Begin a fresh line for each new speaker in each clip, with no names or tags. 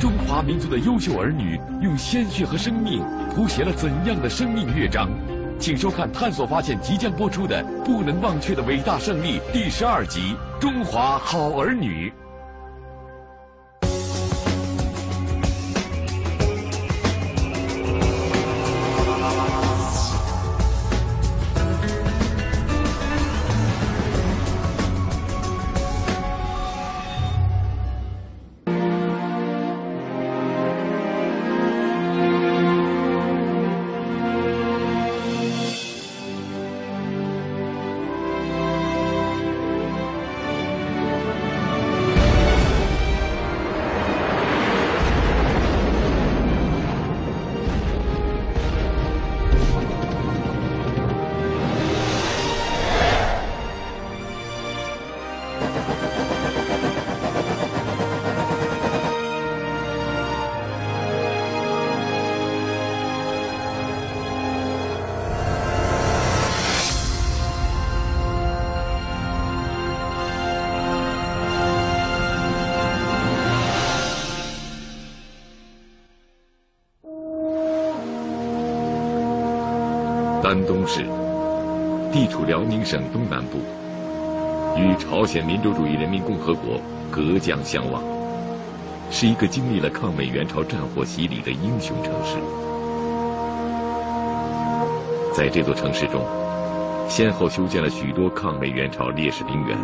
中华民族的优秀儿女用鲜血和生命谱写了怎样的生命乐章？请收看《探索发现》即将播出的《不能忘却的伟大胜利》第十二集《中华好儿女》。辽宁省东南部，与朝鲜民主主义人民共和国隔江相望，是一个经历了抗美援朝战火洗礼的英雄城市。在这座城市中，先后修建了许多抗美援朝烈士陵园。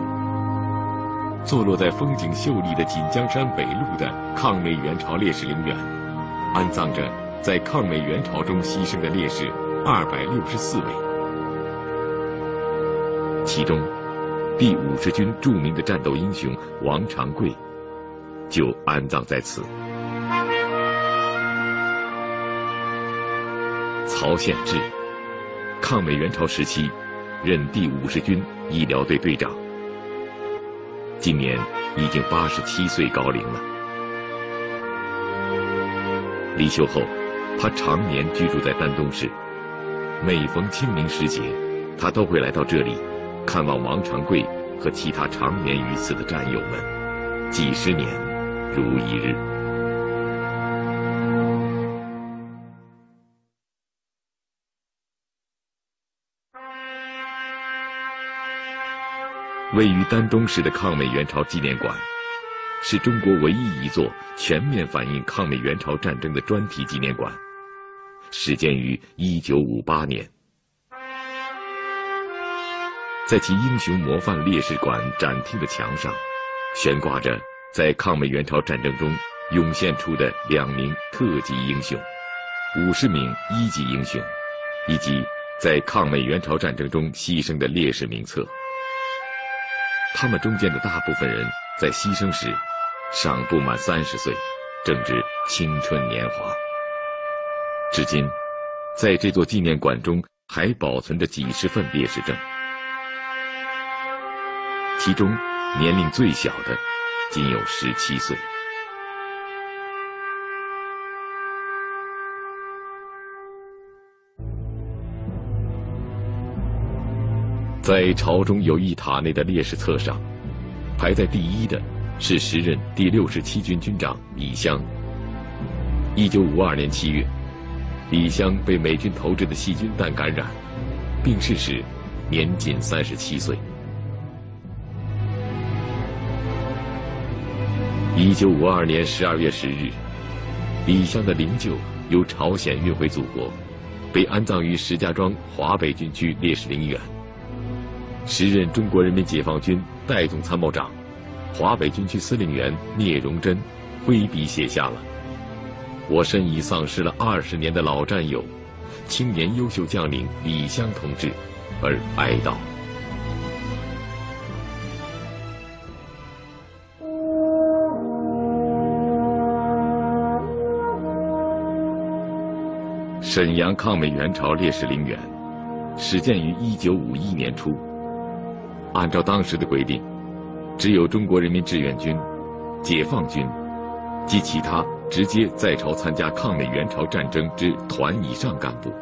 坐落在风景秀丽的锦江山北麓的抗美援朝烈士陵园，安葬着在抗美援朝中牺牲的烈士。二百六十四位，其中第五十军著名的战斗英雄王长贵就安葬在此。曹献志，抗美援朝时期任第五十军医疗队队长，今年已经八十七岁高龄了。离休后，他常年居住在丹东市。每逢清明时节，他都会来到这里，看望王长贵和其他长眠于此的战友们，几十年如一日。位于丹东市的抗美援朝纪念馆，是中国唯一一座全面反映抗美援朝战争的专题纪念馆。始建于一九五八年，在其英雄模范烈士馆展厅的墙上，悬挂着在抗美援朝战争中涌现出的两名特级英雄、五十名一级英雄，以及在抗美援朝战争中牺牲的烈士名册。他们中间的大部分人在牺牲时尚不满三十岁，正值青春年华。至今，在这座纪念馆中还保存着几十份烈士证，其中年龄最小的仅有十七岁。在朝中友谊塔内的烈士册上，排在第一的是时任第六十七军军长李湘。一九五二年七月。李湘被美军投掷的细菌弹感染，病逝时年仅三十七岁。一九五二年十二月十日，李湘的灵柩由朝鲜运回祖国，被安葬于石家庄华北军区烈士陵园。时任中国人民解放军代总参谋长、华北军区司令员聂荣臻挥笔写下了。我深已丧失了二十年的老战友、青年优秀将领李湘同志，而哀悼。沈阳抗美援朝烈士陵园始建于一九五一年初，按照当时的规定，只有中国人民志愿军、解放军及其他。直接在朝参加抗美援朝战争之团以上干部，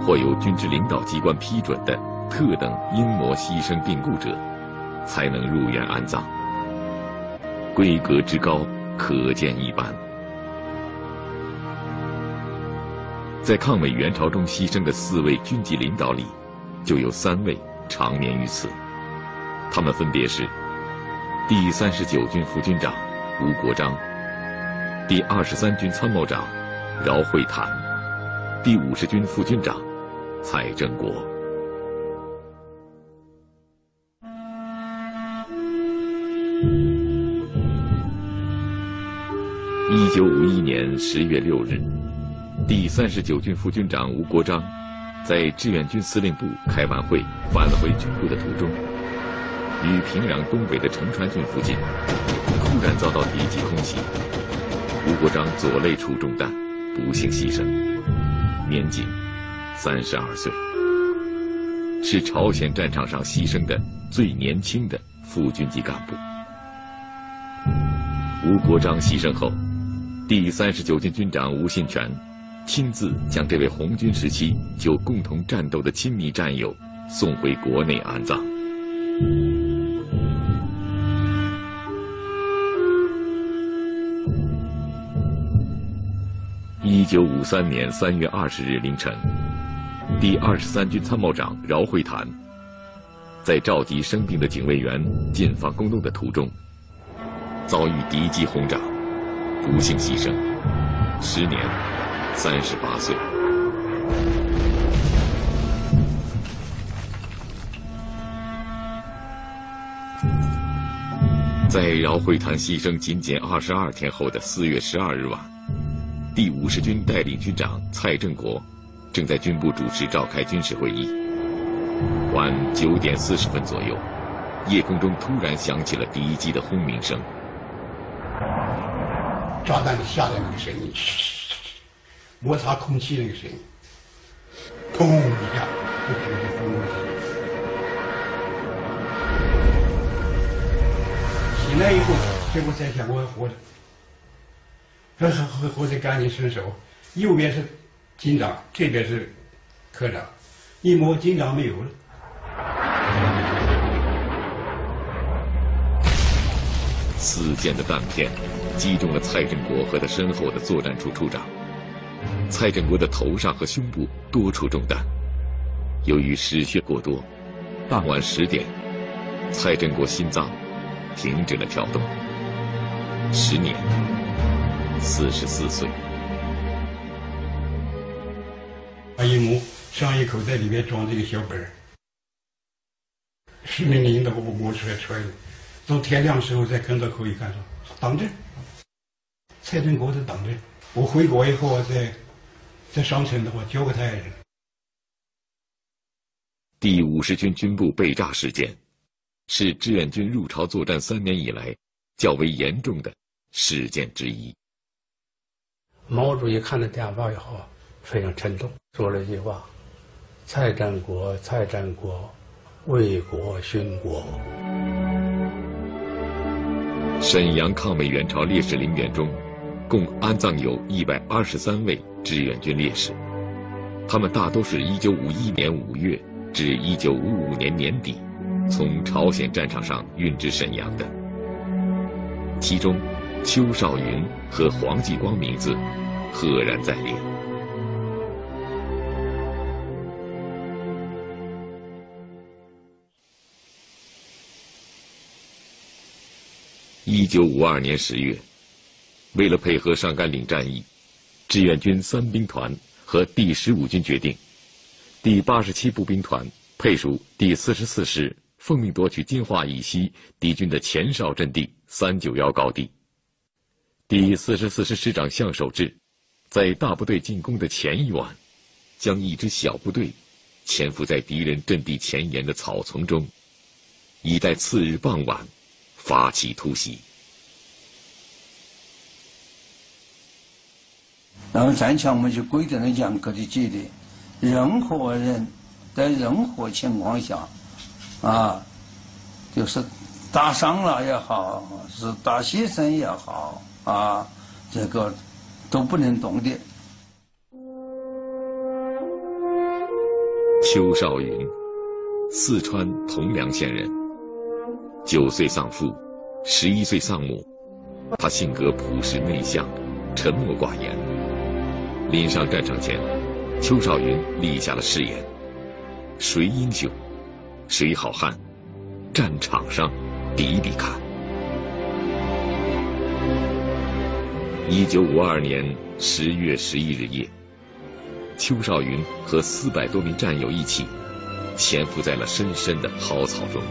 或由军职领导机关批准的特等英模牺牲病故者，才能入园安葬。规格之高，可见一斑。在抗美援朝中牺牲的四位军级领导里，就有三位长眠于此。他们分别是第三十九军副军长吴国璋、第二十三军参谋长饶惠谈、第五十军副军长蔡振国。一九五一年十月六日，第三十九军副军长吴国璋在志愿军司令部开完会返回军部的途中。与平壤东北的城川郡附近，突然遭到敌机空袭，吴国璋左肋处中弹，不幸牺牲，年仅三十二岁，是朝鲜战场上牺牲的最年轻的副军级干部。吴国璋牺牲后，第三十九军军长吴信全亲自将这位红军时期就共同战斗的亲密战友送回国内安葬。一九五三年三月二十日凌晨，第二十三军参谋长饶会谈在召集生病的警卫员进防空洞的途中，遭遇敌机轰炸，不幸牺牲，时年三十八岁。在饶会谈牺牲仅仅二十二天后的四月十二日晚，第五十军代理军长蔡振国正在军部主持召开军事会议。晚九点四十分左右，夜空中突然响起了敌机的轰鸣声，
炸弹下来那个声音，摩擦空气那个声音，砰一下，就直接轰过去。醒来以后，结果在想我还活着，这是活活得赶紧伸手，右边是警长，这边是科长，一摸警长没有了。
四溅的弹片击中了蔡振国和他身后的作战处处长。蔡振国的头上和胸部多处中弹，由于失血过多，当晚十点，蔡振国心脏。停止了跳动。十年，四十四岁。
他一摸，上衣口袋里面装着一个小本儿，是那个引导我摸出来出来的。到天亮时候再跟到口一看，说党证，蔡振国的党证。我回国以后，在在上城的话交给他爱人。
第五十军军部被炸事件。是志愿军入朝作战三年以来较为严重的事件之一。
毛主席看了电报以后非常沉重，说了一句话：“蔡战国，蔡战国，为国殉国。”
沈阳抗美援朝烈士陵园中，共安葬有一百二十三位志愿军烈士，他们大都是一九五一年五月至一九五五年年底。从朝鲜战场上运至沈阳的，其中邱少云和黄继光名字赫然在列。一九五二年十月，为了配合上甘岭战役，志愿军三兵团和第十五军决定，第八十七步兵团配属第四十四师。奉命夺取金华以西敌军的前哨阵地三九幺高地。第四十四师师长向守志，在大部队进攻的前一晚，将一支小部队潜伏在敌人阵地前沿的草丛中，以待次日傍晚发起突袭。
然后战前我们就规定了严格的纪律，任何人在任何情况下。啊，就是打伤了也好，是打牺牲也好，啊，这个都不能动的。
邱少云，四川铜梁县人，九岁丧父，十一岁丧母，他性格朴实内向，沉默寡言。临上战场前，邱少云立下了誓言：谁英雄，谁好汉，战场上比比看。一九五二年十月十一日夜，邱少云和四百多名战友一起，潜伏在了深深的蒿草中。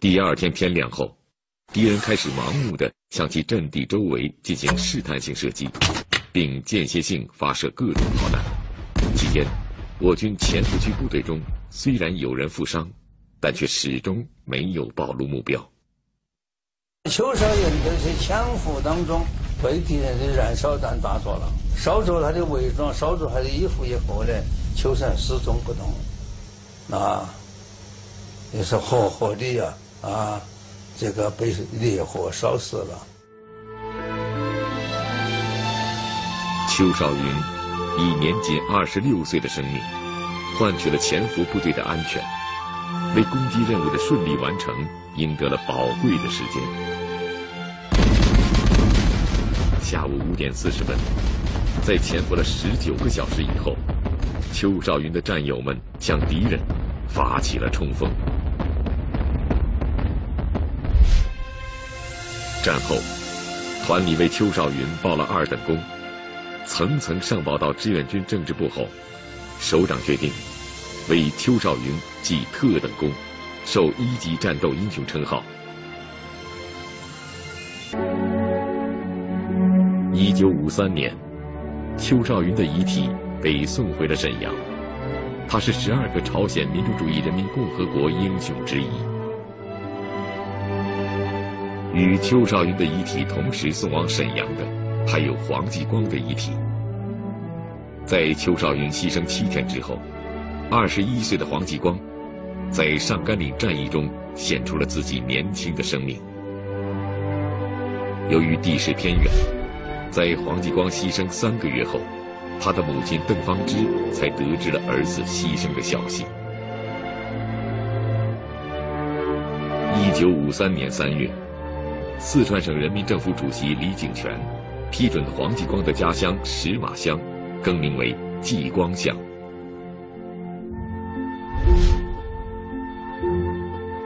第二天天亮后，敌人开始盲目的向其阵地周围进行试探性射击，并间歇性发射各种炮弹。期间，我军潜伏区部队中虽然有人负伤，但却始终没有暴露目标。
邱少云在这潜伏当中，被敌人的燃烧弹打着了，烧着他的伪装，烧着他的衣服以后呢，邱少云始终不动，啊，也是活活的呀，啊，这个被烈火烧死了。
邱少云以年仅二十六岁的生命，换取了潜伏部队的安全，为攻击任务的顺利完成赢得了宝贵的时间。下午五点四十分，在潜伏了十九个小时以后，邱少云的战友们向敌人发起了冲锋。战后，团里为邱少云报了二等功，层层上报到志愿军政治部后，首长决定为邱少云记特等功，授一级战斗英雄称号。一九五三年，邱少云的遗体被送回了沈阳。他是十二个朝鲜民主主义人民共和国英雄之一。与邱少云的遗体同时送往沈阳的，还有黄继光的遗体。在邱少云牺牲七天之后，二十一岁的黄继光，在上甘岭战役中献出了自己年轻的生命。由于地势偏远。在黄继光牺牲三个月后，他的母亲邓芳芝才得知了儿子牺牲的消息。一九五三年三月，四川省人民政府主席李井泉批准黄继光的家乡石马乡更名为继光乡。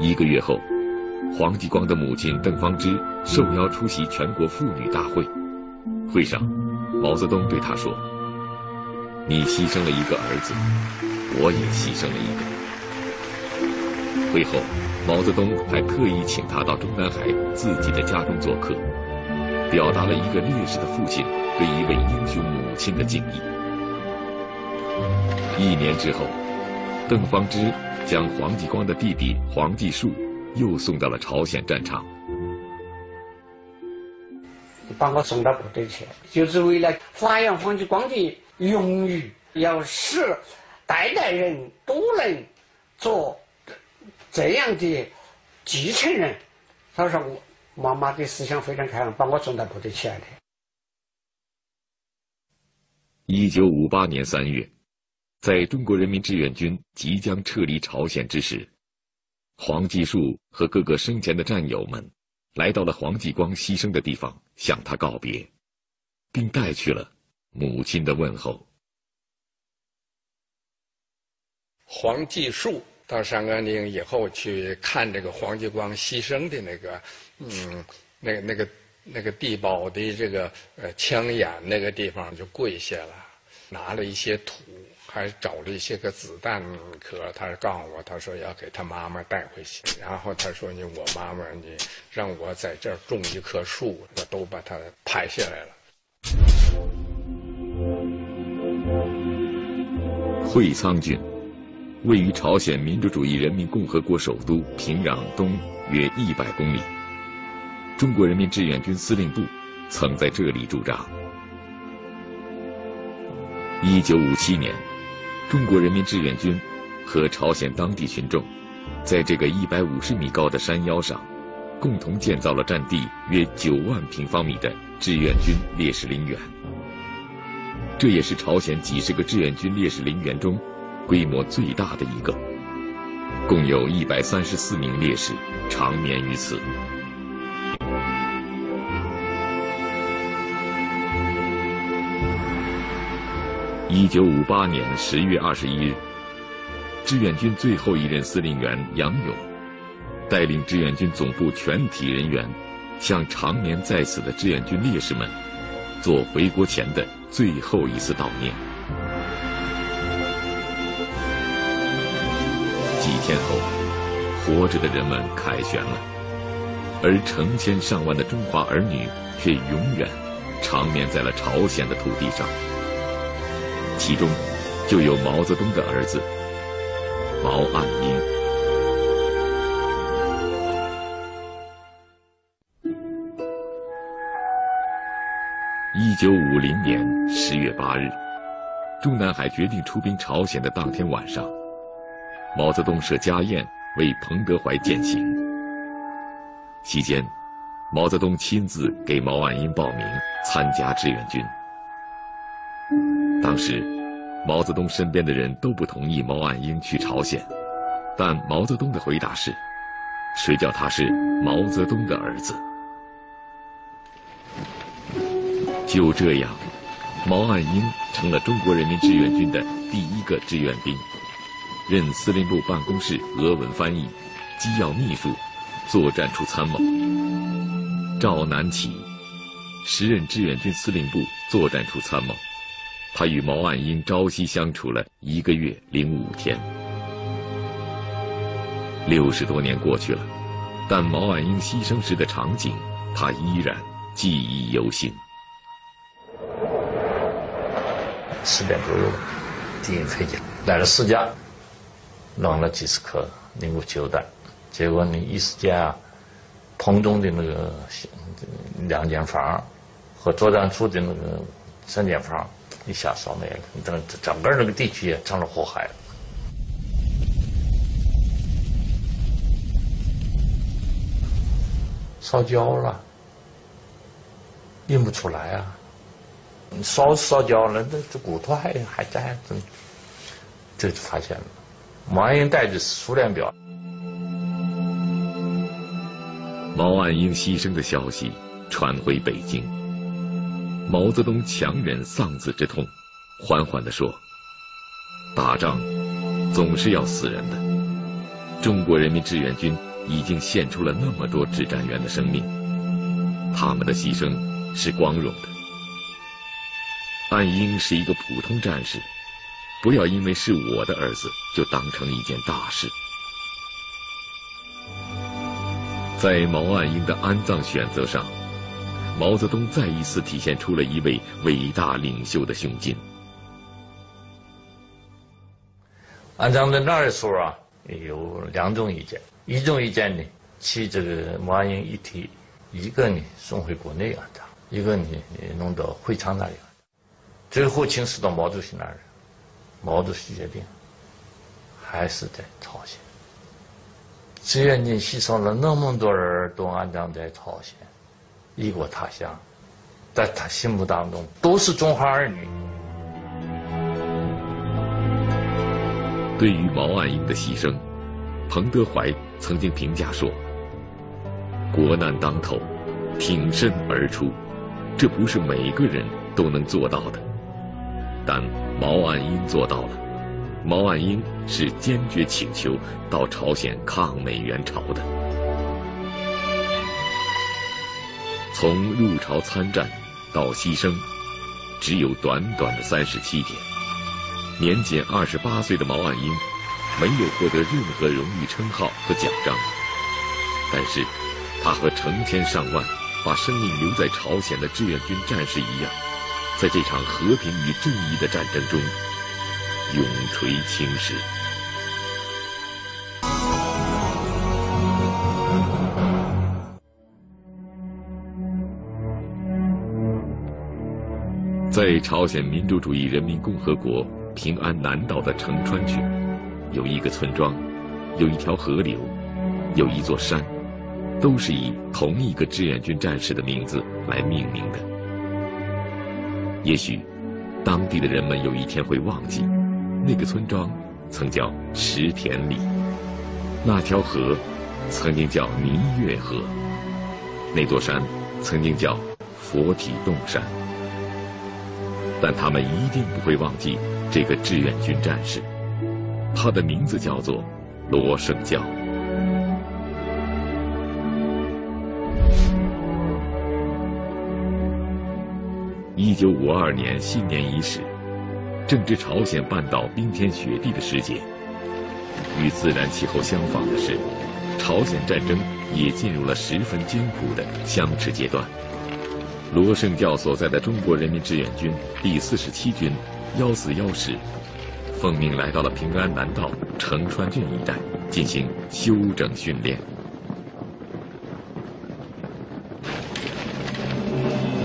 一个月后，黄继光的母亲邓芳芝受邀出席全国妇女大会。会上，毛泽东对她说：“你牺牲了一个儿子，我也牺牲了一个。”会后，毛泽东还特意请他到中南海自己的家中做客，表达了一个烈士的父亲对一位英雄母亲的敬意。一年之后，邓芳芝将黄继光的弟弟黄继树又送到了朝鲜战场。
把我送到部队去，就是为了发扬黄继光的荣誉，要使代代人都能做这样的继承人。他说我妈妈的思想非常开朗，把我送到部队去的。
一九五八年三月，在中国人民志愿军即将撤离朝鲜之时，黄继树和各个生前的战友们。来到了黄继光牺牲的地方，向他告别，并带去了母亲的问候。
黄继树到上甘岭以后去看这个黄继光牺牲的那个，嗯，那个那个那个地堡的这个呃枪眼那个地方，就跪下了，拿了一些土。还找了一些个子弹壳，他告诉我，他说要给他妈妈带回去。然后他说：“你我妈妈，你让我在这儿种一棵树，我都把它拍下来了。”
会昌郡位于朝鲜民主主义人民共和国首都平壤东约一百公里。中国人民志愿军司令部曾在这里驻扎。一九五七年。中国人民志愿军和朝鲜当地群众，在这个一百五十米高的山腰上，共同建造了占地约九万平方米的志愿军烈士陵园。这也是朝鲜几十个志愿军烈士陵园中规模最大的一个，共有一百三十四名烈士长眠于此。一九五八年十月二十一日，志愿军最后一任司令员杨勇，带领志愿军总部全体人员，向长眠在此的志愿军烈士们，做回国前的最后一次悼念。几天后，活着的人们凯旋了，而成千上万的中华儿女却永远长眠在了朝鲜的土地上。其中，就有毛泽东的儿子毛岸英。一九五零年十月八日，中南海决定出兵朝鲜的当天晚上，毛泽东设家宴为彭德怀饯行。期间，毛泽东亲自给毛岸英报名参加志愿军。当时，毛泽东身边的人都不同意毛岸英去朝鲜，但毛泽东的回答是：“谁叫他是毛泽东的儿子？”就这样，毛岸英成了中国人民志愿军的第一个志愿兵，任司令部办公室俄文翻译、机要秘书、作战处参谋。赵南起，时任志愿军司令部作战处参谋。他与毛岸英朝夕相处了一个月零五天。六十多年过去了，但毛岸英牺牲时的场景，他依然记忆犹新。
十点左右，敌人飞机来了四架，扔了几十颗零五九弹，结果你一时间啊，棚中的那个两间房和作战处的那个三间房。一下烧没了，整整个那个地区也成了火海了，烧焦了，印不出来啊！烧烧焦了，那这骨头还还在，这就发现了。毛岸英带着苏联表，
毛岸英牺牲的消息传回北京。毛泽东强忍丧子之痛，缓缓地说：“打仗总是要死人的。中国人民志愿军已经献出了那么多指战员的生命，他们的牺牲是光荣的。岸英是一个普通战士，不要因为是我的儿子就当成一件大事。”在毛岸英的安葬选择上。毛泽东再一次体现出了一位伟大领袖的胸襟。
安葬在那儿的时候啊，有两种意见。一种意见呢，其这个毛岸英遗体，一个呢送回国内安葬，一个呢弄到会昌那里。最后请示到毛主席那儿，毛主席决定还是在朝鲜。志愿军牺牲了那么多人，都安葬在朝鲜。异国他乡，在他心目当中都是中华儿女。
对于毛岸英的牺牲，彭德怀曾经评价说：“国难当头，挺身而出，这不是每个人都能做到的。但毛岸英做到了。毛岸英是坚决请求到朝鲜抗美援朝的。”从入朝参战到牺牲，只有短短的三十七天。年仅二十八岁的毛岸英，没有获得任何荣誉称号和奖章，但是，他和成千上万把生命留在朝鲜的志愿军战士一样，在这场和平与正义的战争中，永垂青史。在朝鲜民主主义人民共和国平安南道的城川区，有一个村庄，有一条河流，有一座山，都是以同一个志愿军战士的名字来命名的。也许，当地的人们有一天会忘记，那个村庄曾叫石田里，那条河曾经叫弥月河，那座山曾经叫佛体洞山。但他们一定不会忘记这个志愿军战士，他的名字叫做罗胜教。一九五二年新年伊始，正值朝鲜半岛冰天雪地的时节。与自然气候相仿的是，朝鲜战争也进入了十分艰苦的相持阶段。罗盛教所在的中国人民志愿军第四十七军幺四幺师，奉命来到了平安南道成川郡一带进行休整训练。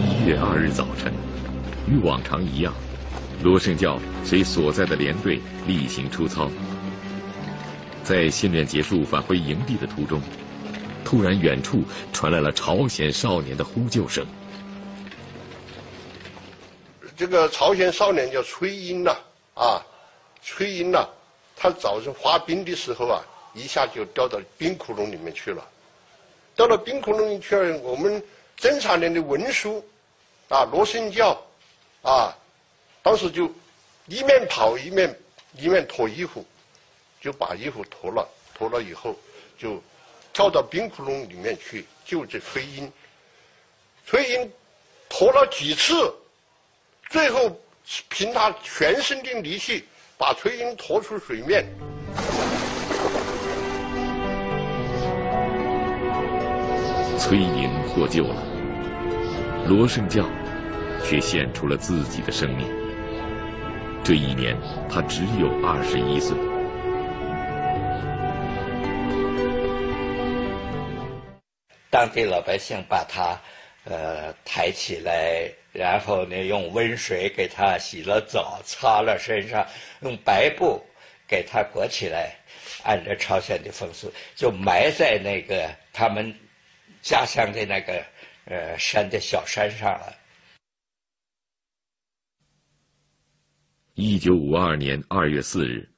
一月二日早晨。与往常一样，罗胜教随所在的连队例行出操。在训练结束返回营地的途中，突然远处传来了朝鲜少年的呼救声。
这个朝鲜少年叫崔英呐，啊，崔英呐，他早晨滑冰的时候啊，一下就掉到冰窟窿里面去了。掉到冰窟窿里去了，我们侦察连的文书啊，罗胜教。啊，当时就一面跑一面一面脱衣服，就把衣服脱了，脱了以后就跳到冰窟窿里面去救这崔英。崔英脱了几次，最后凭他全身的力气把崔英拖出水面。
崔英获救了，罗胜教。却献出了自己的生命。这一年，他只有二十一岁。
当地老百姓把他，呃，抬起来，然后呢，用温水给他洗了澡，擦了身上，用白布给他裹起来，按照朝鲜的风俗，就埋在那个他们家乡的那个呃山的小山上了。
一九五二年二月四日，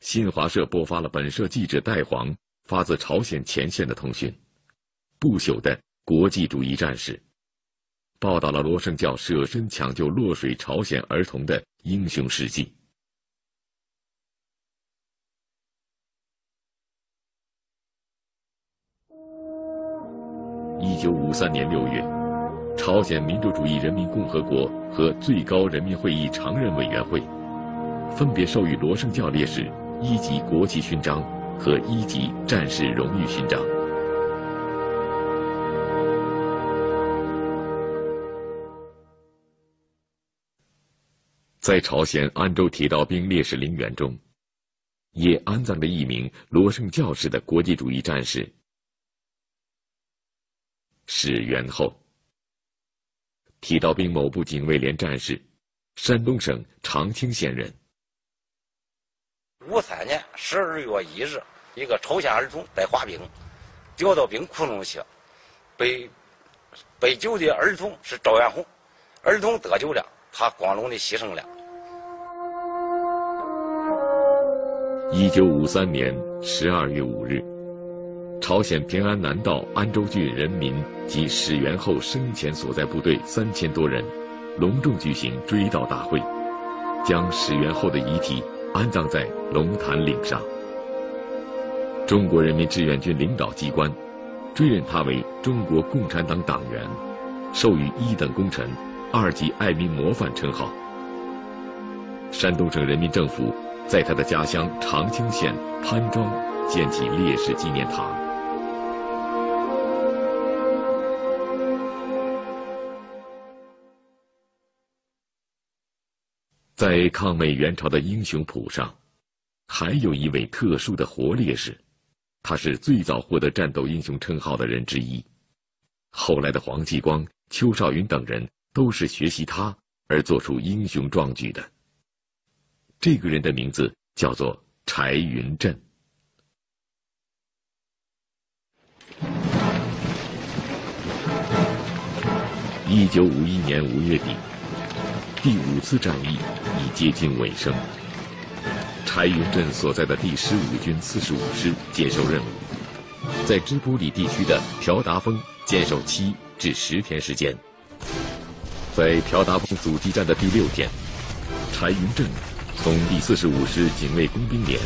新华社播发了本社记者戴煌发自朝鲜前线的通讯：“不朽的国际主义战士。”报道了罗盛教舍身抢救落水朝鲜儿童的英雄事迹。一九五三年六月，朝鲜民主主义人民共和国和最高人民会议常任委员会。分别授予罗盛教烈士一级国旗勋章和一级战士荣誉勋章。在朝鲜安州铁道兵烈士陵园中，也安葬着一名罗盛教式的国际主义战士史元厚。铁道兵某部警卫连战士，山东省长清县人。
五三年十二月一日，一个朝鲜儿童在滑冰，掉到冰窟窿去，被被救的儿童是赵元红，儿童得救了，他光荣的牺牲了。
一九五三年十二月五日，朝鲜平安南道安州郡人民及史元厚生前所在部队三千多人，隆重举行追悼大会，将史元厚的遗体。安葬在龙潭岭上。中国人民志愿军领导机关追认他为中国共产党党员，授予一等功臣、二级爱民模范称号。山东省人民政府在他的家乡长清县潘庄建起烈士纪念堂。在抗美援朝的英雄谱上，还有一位特殊的活烈士，他是最早获得战斗英雄称号的人之一。后来的黄继光、邱少云等人都是学习他而做出英雄壮举的。这个人的名字叫做柴云振。一九五一年五月底。第五次战役已接近尾声，柴云振所在的第十五军四十五师接受任务，在支布里地区的朴达峰坚守七至十天时间。在朴达峰阻击战的第六天，柴云振从第四十五师警卫工兵连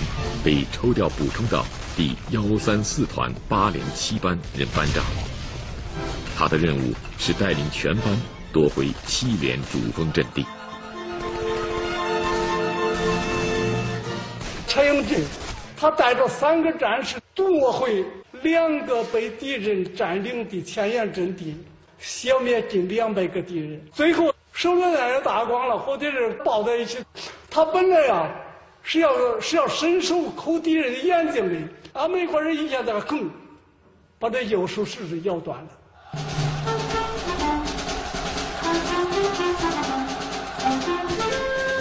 被抽调补充到第幺三四团八连七班任班长。他的任务是带领全班夺回七连主峰阵地。
柴云振，他带着三个战士夺回两个被敌人占领的前沿阵地，消灭近两百个敌人。最后手榴弹也打光了，和敌人抱在一起。他本来呀是要是要伸手抠敌人的眼睛的，啊美国人一下子哼，把这右手食指咬断了。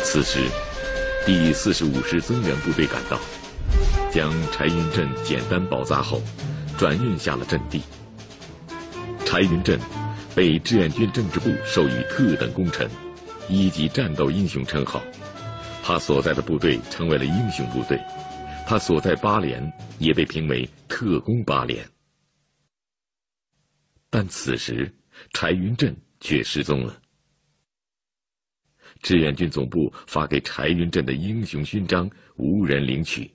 此时。第四十五师增援部队赶到，将柴云振简单包扎后，转运下了阵地。柴云振被志愿军政治部授予特等功臣、一级战斗英雄称号，他所在的部队成为了英雄部队，他所在八连也被评为特工八连。但此时，柴云振却失踪了。志愿军总部发给柴云振的英雄勋章无人领取，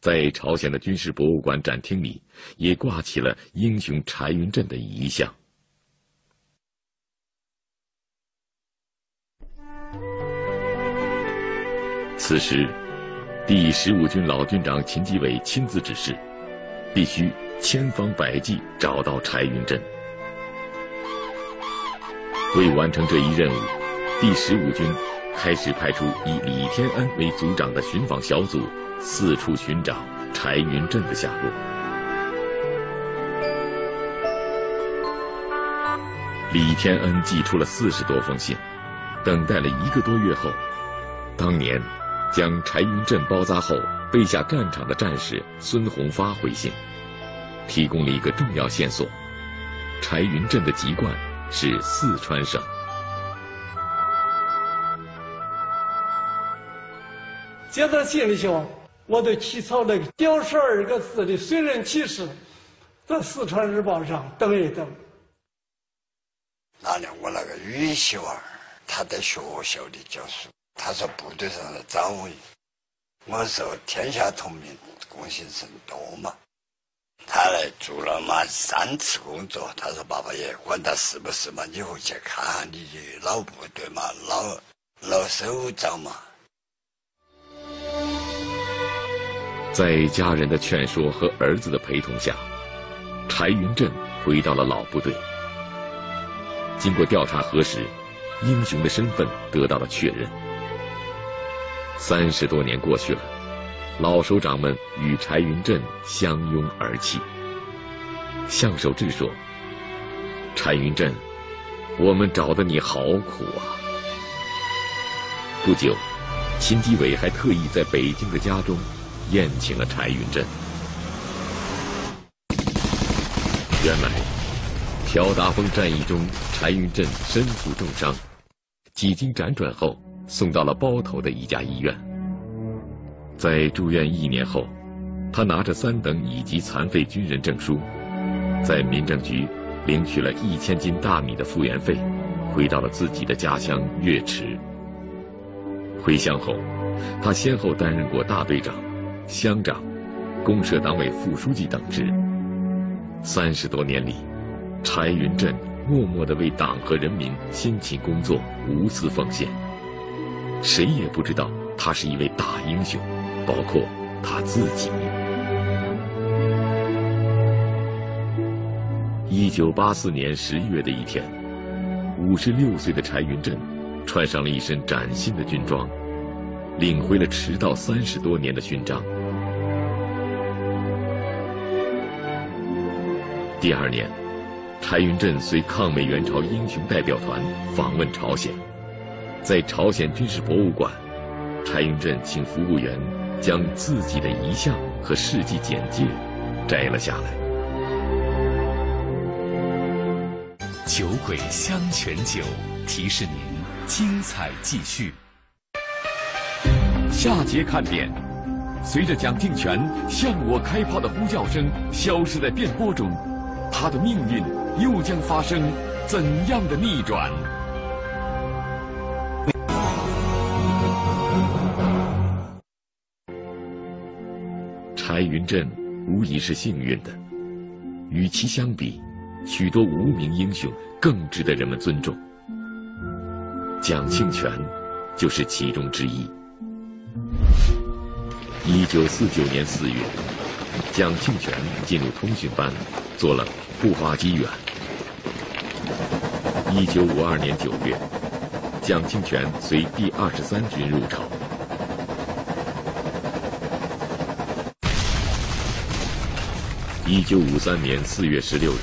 在朝鲜的军事博物馆展厅里，也挂起了英雄柴云振的遗像。此时，第十五军老军长秦基伟亲自指示，必须千方百计找到柴云振。为完成这一任务。第十五军开始派出以李天恩为组长的寻访小组，四处寻找柴云振的下落。李天恩寄出了四十多封信，等待了一个多月后，当年将柴云振包扎后背下战场的战士孙宏发回信，提供了一个重要线索：柴云振的籍贯是四川省。
接在信里头，我就起草那个九十二个字的随人启事，在四川日报上登一登。
那年我那个女媳妇儿，她在学校里教书，她说部队上的张伟，我说天下同名，贡献甚多嘛。他来做了嘛三次工作，他说爸爸也管他是不是嘛，你回去看看你的老部队嘛，老老首长嘛。
在家人的劝说和儿子的陪同下，柴云振回到了老部队。经过调查核实，英雄的身份得到了确认。三十多年过去了，老首长们与柴云振相拥而泣。向守志说：“柴云振，我们找的你好苦啊！”不久，秦基伟还特意在北京的家中。宴请了柴云振。原来，朴达峰战役中，柴云振身负重伤，几经辗转后，送到了包头的一家医院。在住院一年后，他拿着三等乙级残废军人证书，在民政局领取了一千斤大米的复员费，回到了自己的家乡岳池。回乡后，他先后担任过大队长。乡长、公社党委副书记等职。三十多年里，柴云振默默地为党和人民辛勤工作，无私奉献。谁也不知道他是一位大英雄，包括他自己。一九八四年十一月的一天，五十六岁的柴云振穿上了一身崭新的军装，领回了迟到三十多年的勋章。第二年，柴云振随抗美援朝英雄代表团访问朝鲜，在朝鲜军事博物馆，柴云振请服务员将自己的遗像和事迹简介摘了下来。
酒鬼香泉酒提示您：精彩继续。
下节看点：随着蒋庆泉向我开炮的呼叫声消失在电波中。他的命运又将发生怎样的逆转？柴云振无疑是幸运的。与其相比许多无名英雄更值得人们尊重。蒋庆泉就是其中之一。一九四九年四月蒋庆泉进入通讯班，做了步话机员。一九五二年九月，蒋庆泉随第二十三军入朝。一九五三年四月十六日，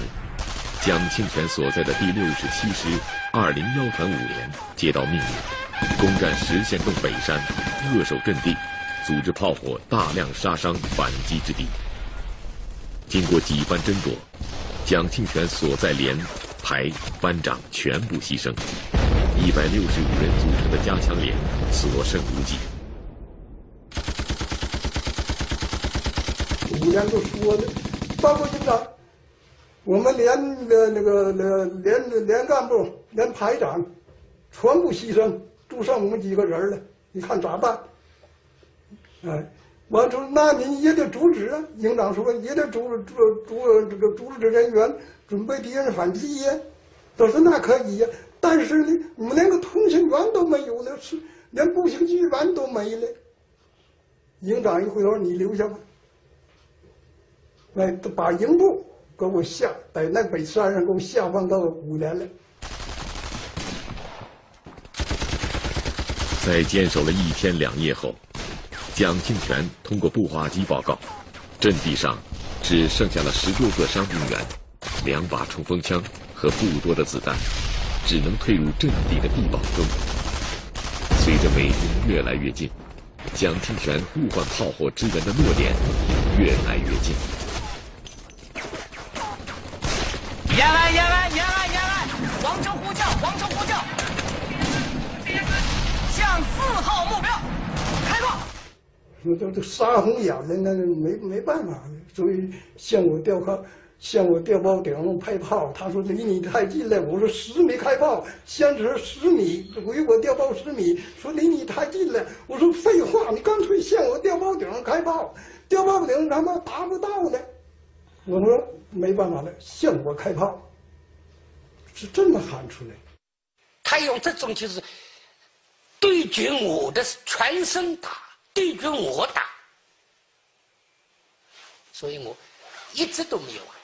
蒋庆泉所在的第六十七师二零幺团五连接到命令，攻占石县洞北山，扼守阵地，组织炮火大量杀伤反击之敌。经过几番争夺，蒋庆泉所在连、排、班长全部牺牲，一百六十五人组成的加强连所剩无几。
五连都说的。报告营长，我们连的那个那连连干部、连排长全部牺牲，就剩我们几个人了。你看咋办？哎，完说那你也得阻止啊。营长说也得阻阻阻这个组织人员准备敌人反击呀。都说那可以呀，但是呢，我们连个通讯员都没有了，是连步行机员都没了。营长一回头，你留下吧。来，把营部给我下在那北山上，给我下放到五连了。
在坚守了一天两夜后，蒋庆泉通过步话机报告，阵地上只剩下了十多个伤兵员，两把冲锋枪和不多的子弹，只能退入阵地的地堡中。随着美军越来越近，蒋庆泉呼唤炮火支援的落点越来越近。
延安，延安，延安，
说这这杀红眼了，那没没办法，所以向我调炮，向我调包顶上派炮。他说离你太近了，我说十米开炮，先指十米，为我调包十米。说离你太近了，我说废话，你干脆向我调包顶上开炮，调包顶他妈达不到呢。我说没办法了，向我开炮，是这么喊出来。
他用这种就是对准我的全身打，对准我打，所以我一直都没有啊。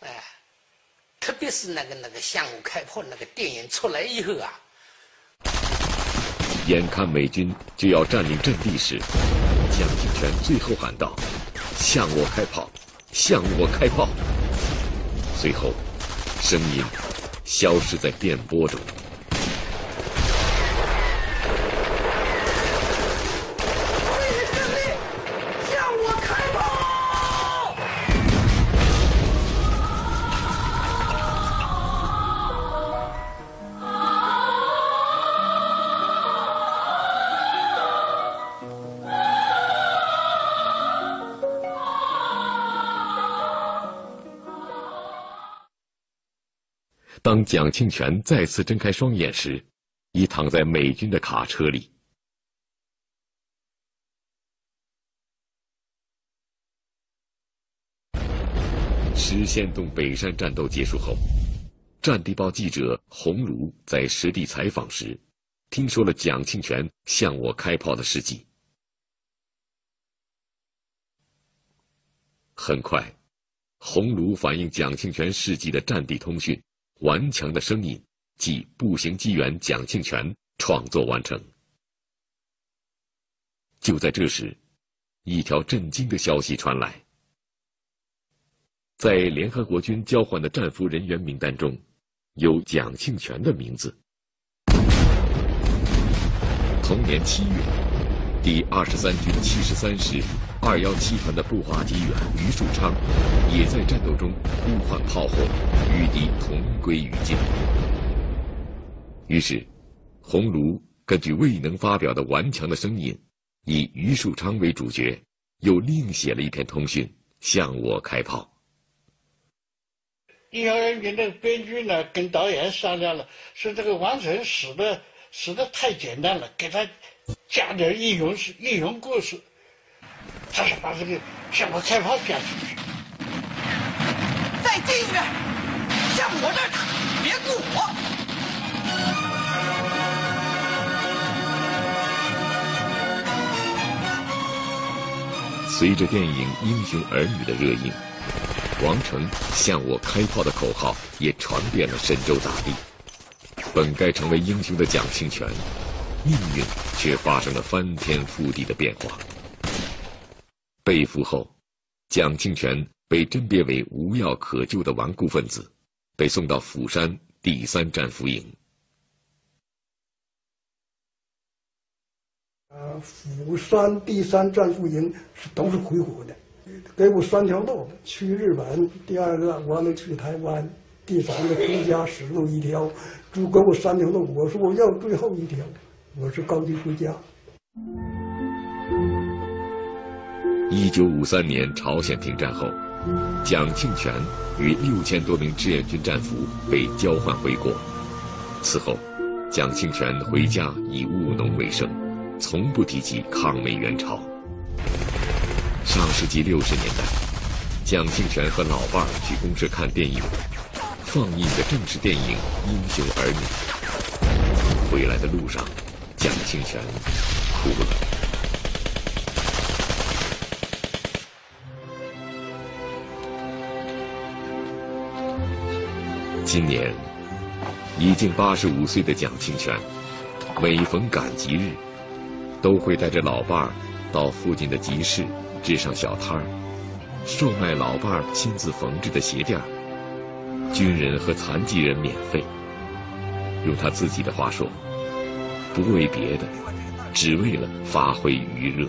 哎，特别是那个那个向我开炮那个电影出来以后啊，
眼看美军就要占领阵地时，蒋庆泉最后喊道：“向我开炮！”向我开炮！随后，声音消失在电波中。当蒋庆泉再次睁开双眼时，已躺在美军的卡车里。石县洞北山战斗结束后，战地报记者洪儒在实地采访时，听说了蒋庆泉向我开炮的事迹。很快，洪儒反映蒋庆泉事迹的战地通讯。顽强的声音，即步行机员蒋庆泉创作完成。就在这时，一条震惊的消息传来：在联合国军交换的战俘人员名单中，有蒋庆泉的名字。同年七月。第二十三军七十三师二幺七团的步话机员于树昌，也在战斗中呼唤炮火，与敌同归于尽。于是，鸿儒根据未能发表的顽强的声音，以于树昌为主角，又另写了一篇通讯，向我开炮。
影人民的编剧呢，跟导演商量了，说这个王成死的死的太简单了，给他。加点英雄是英雄故事，他是把这个向我开炮讲出去。
再近一点，向我这儿打，别顾我。
随着电影《英雄儿女》的热映，王成向我开炮的口号也传遍了神州大地。本该成为英雄的蒋庆全，命运却发生了翻天覆地的变化。被俘后，蒋庆泉被甄别为无药可救的顽固分子，被送到釜山第三战俘营。
呃，釜山第三战俘营是都是回国的，给我三条路：去日本，第二个我们去台湾，第三个回家死路一条。就给我三条路，我说我要最后一条，我是高级回家。
一九五三年朝鲜停战后，蒋庆全与六千多名志愿军战俘被交换回国。此后，蒋庆全回家以务农为生，从不提及抗美援朝。上世纪六十年代，蒋庆全和老伴儿去公社看电影。放映的正是电影《英雄儿女》。回来的路上，蒋庆泉哭了。今年已经八十五岁的蒋庆泉，每逢赶集日，都会带着老伴儿到附近的集市支上小摊儿，售卖老伴儿亲自缝制的鞋垫儿。军人和残疾人免费。用他自己的话说，不为别的，只为了发挥余热。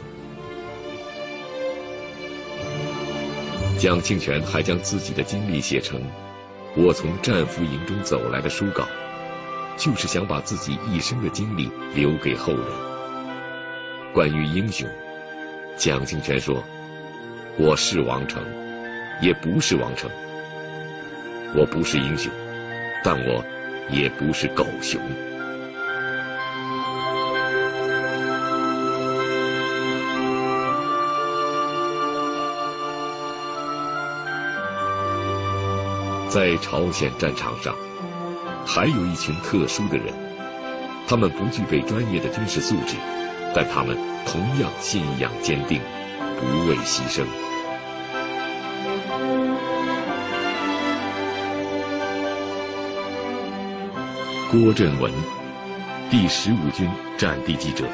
蒋庆泉还将自己的经历写成《我从战俘营中走来的》书稿，就是想把自己一生的经历留给后人。关于英雄，蒋庆泉说：“我是王成，也不是王成。”我不是英雄，但我也不是狗熊。在朝鲜战场上，还有一群特殊的人，他们不具备专业的军事素质，但他们同样信仰坚定，不畏牺牲。郭振文，第十五军战地记者。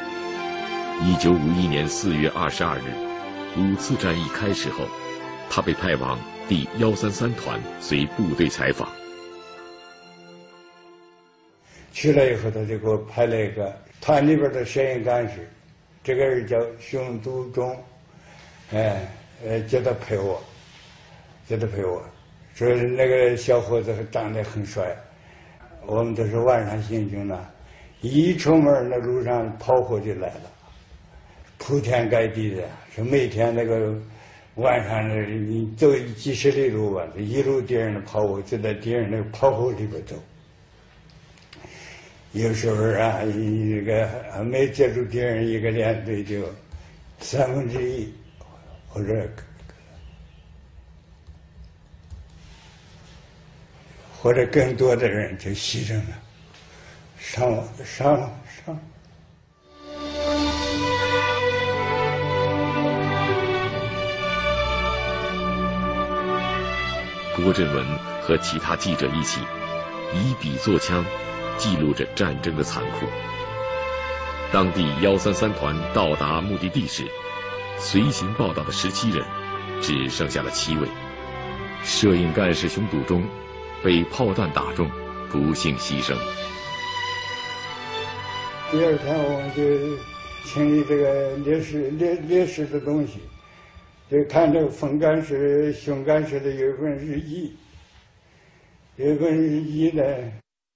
一九五一年四月二十二日，五次战役开始后，他被派往第幺三三团随部队采访。
去了以后，他就给我派了一个团里边的摄影干事，这个人叫熊笃忠，哎，呃，叫他陪我，叫他陪我，说那个小伙子长得很帅。我们都是晚上行军呢，一出门那路上炮火就来了，铺天盖地的，是每天那个晚上呢你走几十里路吧，一路敌人的炮火就在敌人那个炮火里边走。有时候啊，一个还没接触敌人一个连队就三分之一或者。或者更多的人就牺牲了，伤亡伤
郭振文和其他记者一起，以笔作枪，记录着战争的残酷。当地幺三三团到达目的地时，随行报道的十七人，只剩下了七位。摄影干事熊笃忠。被炮弹打中，不幸牺牲。
第二天，我们就清理这个烈士烈烈士的东西，就看这个冯干石、熊干石的有一份日记。有一份日记呢，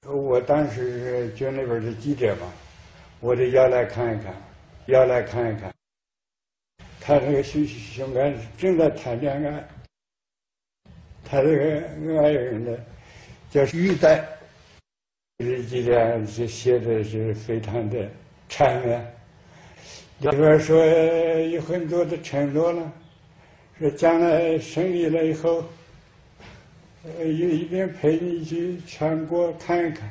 我当时是军那边的记者嘛，我就要来看一看，要来看一看。他这个熊熊干事正在谈恋爱，他这个爱人呢。叫玉带，日记上就写的是非常的缠绵，里边说有很多的承诺了，说将来胜利了以后，呃，一定陪你去全国看一看，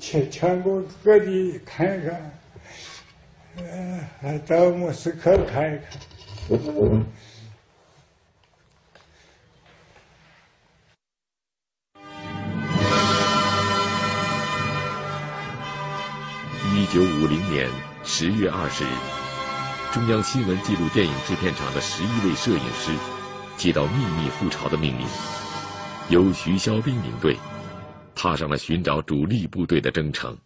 去全国各地看一看，呃，到莫斯科看一看。
一九五零年十月二十日，中央新闻纪录电影制片厂的十一位摄影师接到秘密赴朝的命令，由徐肖兵领队，踏上了寻找主力部队的征程。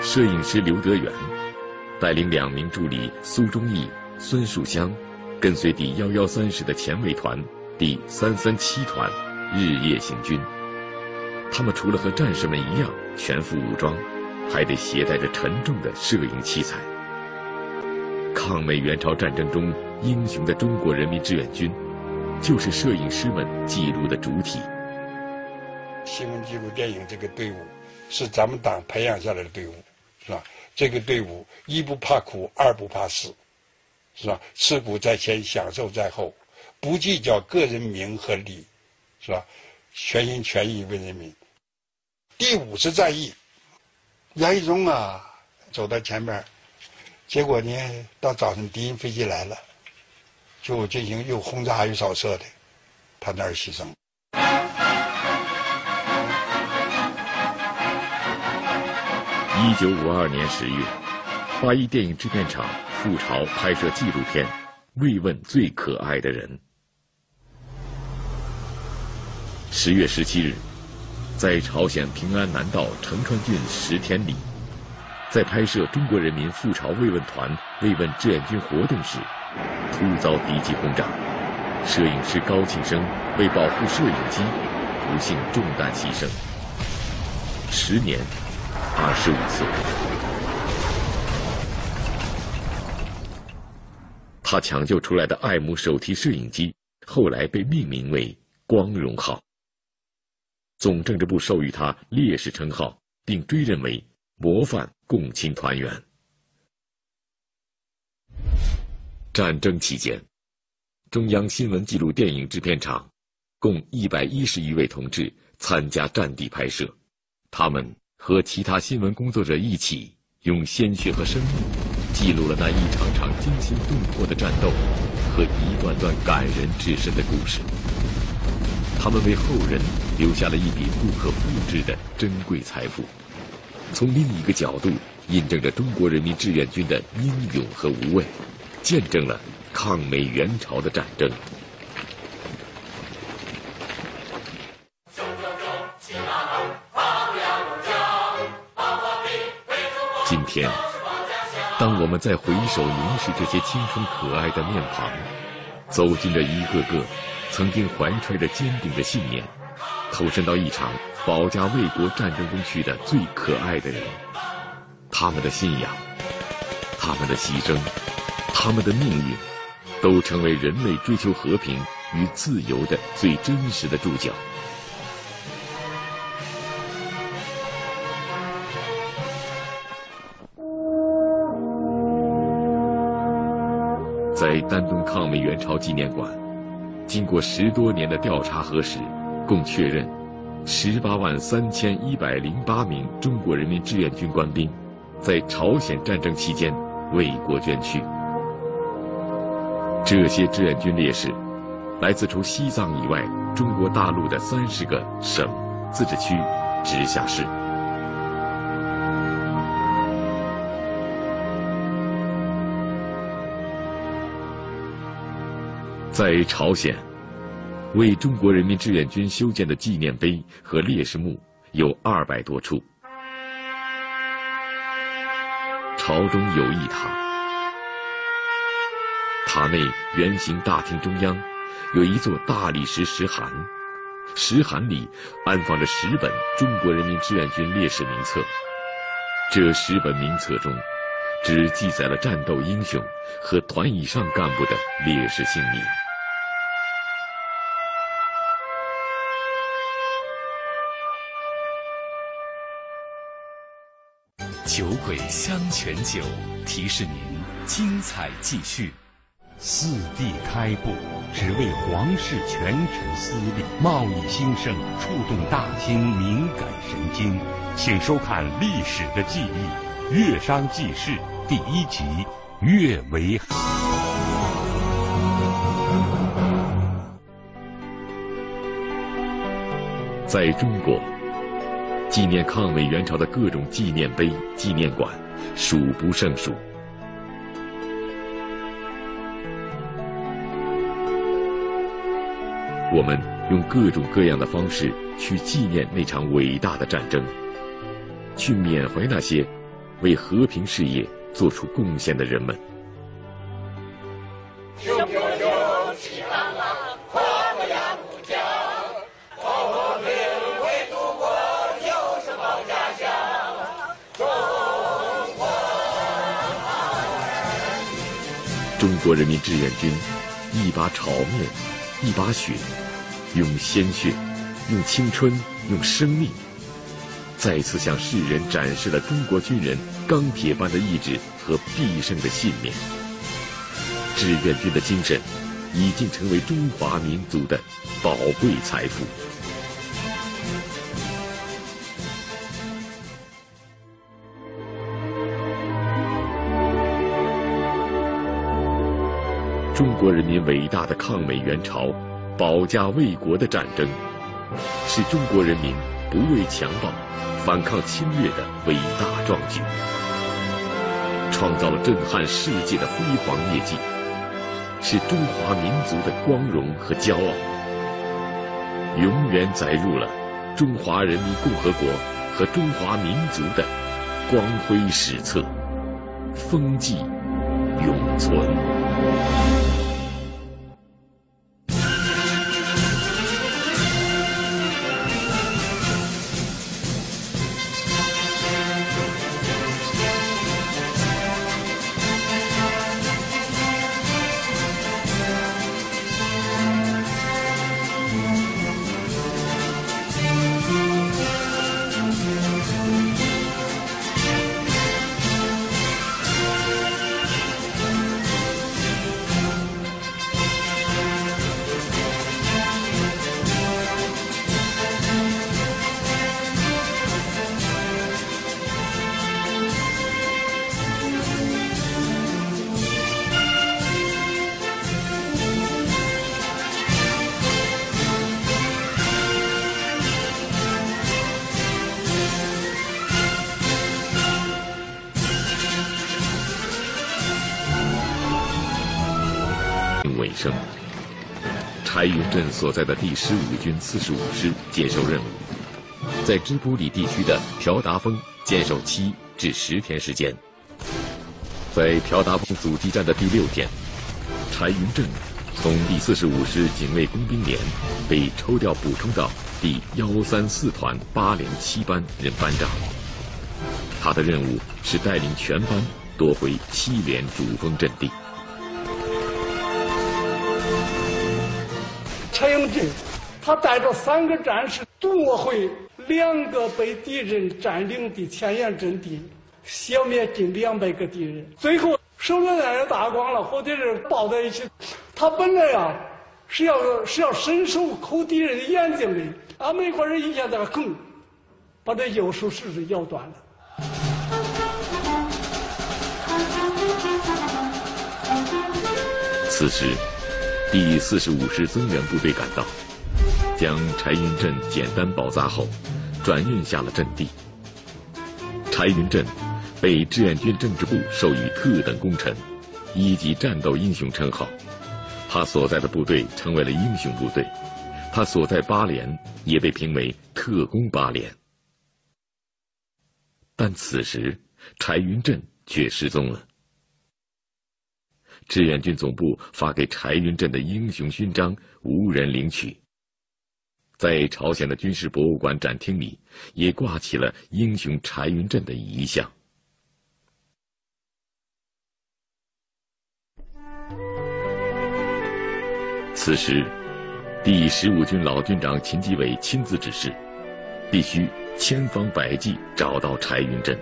摄影师刘德远带领两名助理苏忠义、孙树湘，跟随第幺幺三师的前卫团第三三七团日夜行军。他们除了和战士们一样全副武装，还得携带着沉重的摄影器材。抗美援朝战争中英雄的中国人民志愿军，就是摄影师们记录的主体。
新闻纪录电影这个队伍，是咱们党培养下来的队伍，是吧？这个队伍一不怕苦，二不怕死，是吧？吃苦在前，享受在后，不计较个人名和利，是吧？全心全意为人民。第五次战役，杨一中啊走到前面，结果呢，到早上敌人飞机来了，就进行又轰炸又扫射的，他那儿牺牲。
一九五二年十月，八一电影制片厂赴朝拍摄纪录片《慰问最可爱的人》。十月十七日。在朝鲜平安南道成川郡石田里，在拍摄中国人民赴朝慰问团慰问志愿军活动时，突遭敌机轰炸，摄影师高庆生为保护摄影机，不幸中弹牺牲。时年二十五岁。他抢救出来的爱母手提摄影机，后来被命名为“光荣号”。总政治部授予他烈士称号，并追认为模范共青团员。战争期间，中央新闻纪录电影制片厂共一百一十余位同志参加战地拍摄，他们和其他新闻工作者一起，用鲜血和生命记录了那一场场惊心动魄的战斗和一段段感人至深的故事。他们为后人留下了一笔不可复制的珍贵财富，从另一个角度印证着中国人民志愿军的英勇和无畏，见证了抗美援朝的战争。今天，当我们再回首凝视这些青春可爱的面庞，走进这一个个。曾经怀揣着坚定的信念，投身到一场保家卫国战争中去的最可爱的人，他们的信仰、他们的牺牲、他们的命运，都成为人类追求和平与自由的最真实的注脚。在丹东抗美援朝纪念馆。经过十多年的调查核实，共确认，十八万三千一百零八名中国人民志愿军官兵，在朝鲜战争期间为国捐躯。这些志愿军烈士，来自除西藏以外中国大陆的三十个省、自治区、直辖市。在朝鲜，为中国人民志愿军修建的纪念碑和烈士墓有二百多处。朝中有一塔，塔内圆形大厅中央有一座大理石石函，石函里安放着十本中国人民志愿军烈士名册。这十本名册中，只记载了战斗英雄和团以上干部的烈士姓名。
酒鬼香泉酒提示您：精彩继续。
四帝开埠，只为皇室权臣私利，贸易兴盛，触动大清敏感神经。请收看《历史的记忆·乐商记事》第一集《乐为》。
在中国，纪念抗美援朝的各种纪念碑、纪念馆数不胜数。我们用各种各样的方式去纪念那场伟大的战争，去缅怀那些为和平事业做出贡献的人们。中国人民志愿军一把炒面，一把血。用鲜血，用青春，用生命，再次向世人展示了中国军人钢铁般的意志和必胜的信念。志愿军的精神，已经成为中华民族的宝贵财富。中国人民伟大的抗美援朝。保家卫国的战争，是中国人民不畏强暴、反抗侵略的伟大壮举，创造了震撼世界的辉煌业绩，是中华民族的光荣和骄傲，永远载入了中华人民共和国和中华民族的光辉史册，风纪永存。柴云振所在的第十五军四十五师接受任务，在支布里地区的朴达峰坚守七至十天时间。在朴达峰阻击战的第六天，柴云振从第四十五师警卫工兵连被抽调补充到第幺三四团八连七班任班长。他的任务是带领全班夺回七连主峰阵地。
他带着三个战士夺回两个被敌人占领的前沿阵地，消灭近两百个敌人。最后手榴弹也打光了，和敌人抱在一起。他本来呀是要是要伸手抠敌人的眼睛的，俺美国人一下子梗，把这右手食指咬断了。
此时。第四十五师增援部队赶到，将柴云振简单包扎后，转运下了阵地。柴云振被志愿军政治部授予特等功臣、一级战斗英雄称号，他所在的部队成为了英雄部队，他所在八连也被评为特工八连。但此时，柴云振却失踪了。志愿军总部发给柴云振的英雄勋章无人领取，在朝鲜的军事博物馆展厅里，也挂起了英雄柴云振的遗像。此时，第十五军老军长秦基伟亲自指示，必须千方百计找到柴云振。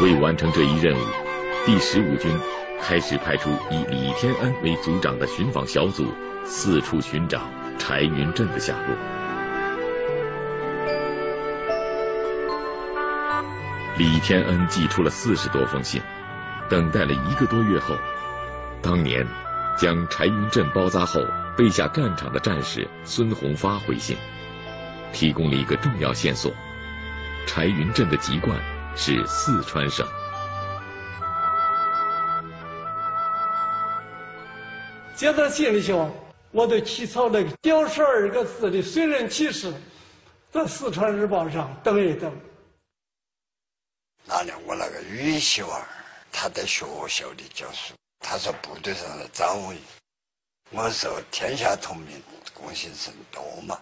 为完成这一任务，第十五军开始派出以李天恩为组长的寻访小组，四处寻找柴云振的下落。李天恩寄出了四十多封信，等待了一个多月后，当年将柴云振包扎后背下战场的战士孙洪发回信，提供了一个重要线索：柴云振的籍贯是四川省。
接到信里想，我就起草那个九十二个字的随人启事，在《四川日报》上登一登。
那年我那个女媳妇儿，她在学校里教书，她说部队上的张伟，我说天下同名，贡献甚多嘛。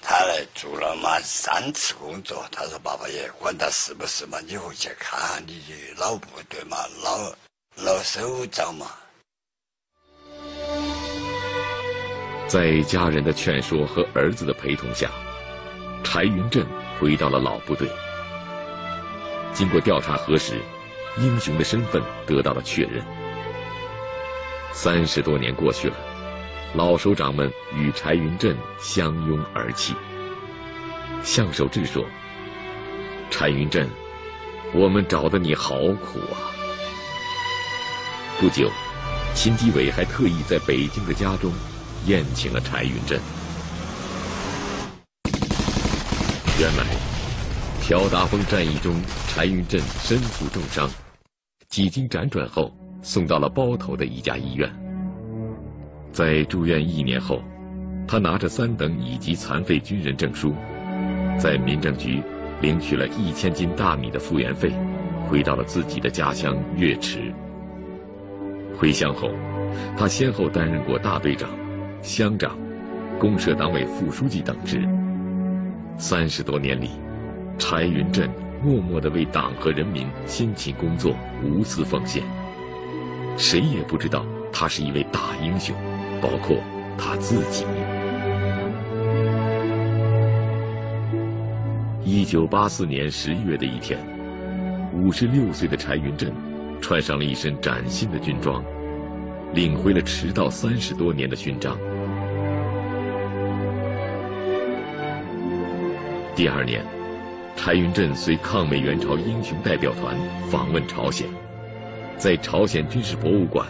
他来做了嘛三次工作，他说爸爸也管他是不是嘛，你回去看下你的老部队嘛，老老首长嘛。
在家人的劝说和儿子的陪同下，柴云振回到了老部队。经过调查核实，英雄的身份得到了确认。三十多年过去了，老首长们与柴云振相拥而泣。向守志说：“柴云振，我们找的你好苦啊！”不久，秦基伟还特意在北京的家中宴请了柴云振。原来。朴达峰战役中，柴云振身负重伤，几经辗转后送到了包头的一家医院。在住院一年后，他拿着三等乙级残废军人证书，在民政局领取了一千斤大米的复员费，回到了自己的家乡岳池。回乡后，他先后担任过大队长、乡长、公社党委副书记等职。三十多年里。柴云振默默地为党和人民辛勤工作，无私奉献。谁也不知道他是一位大英雄，包括他自己。一九八四年十一月的一天，五十六岁的柴云振穿上了一身崭新的军装，领回了迟到三十多年的勋章。第二年。柴云振随抗美援朝英雄代表团访问朝鲜，在朝鲜军事博物馆，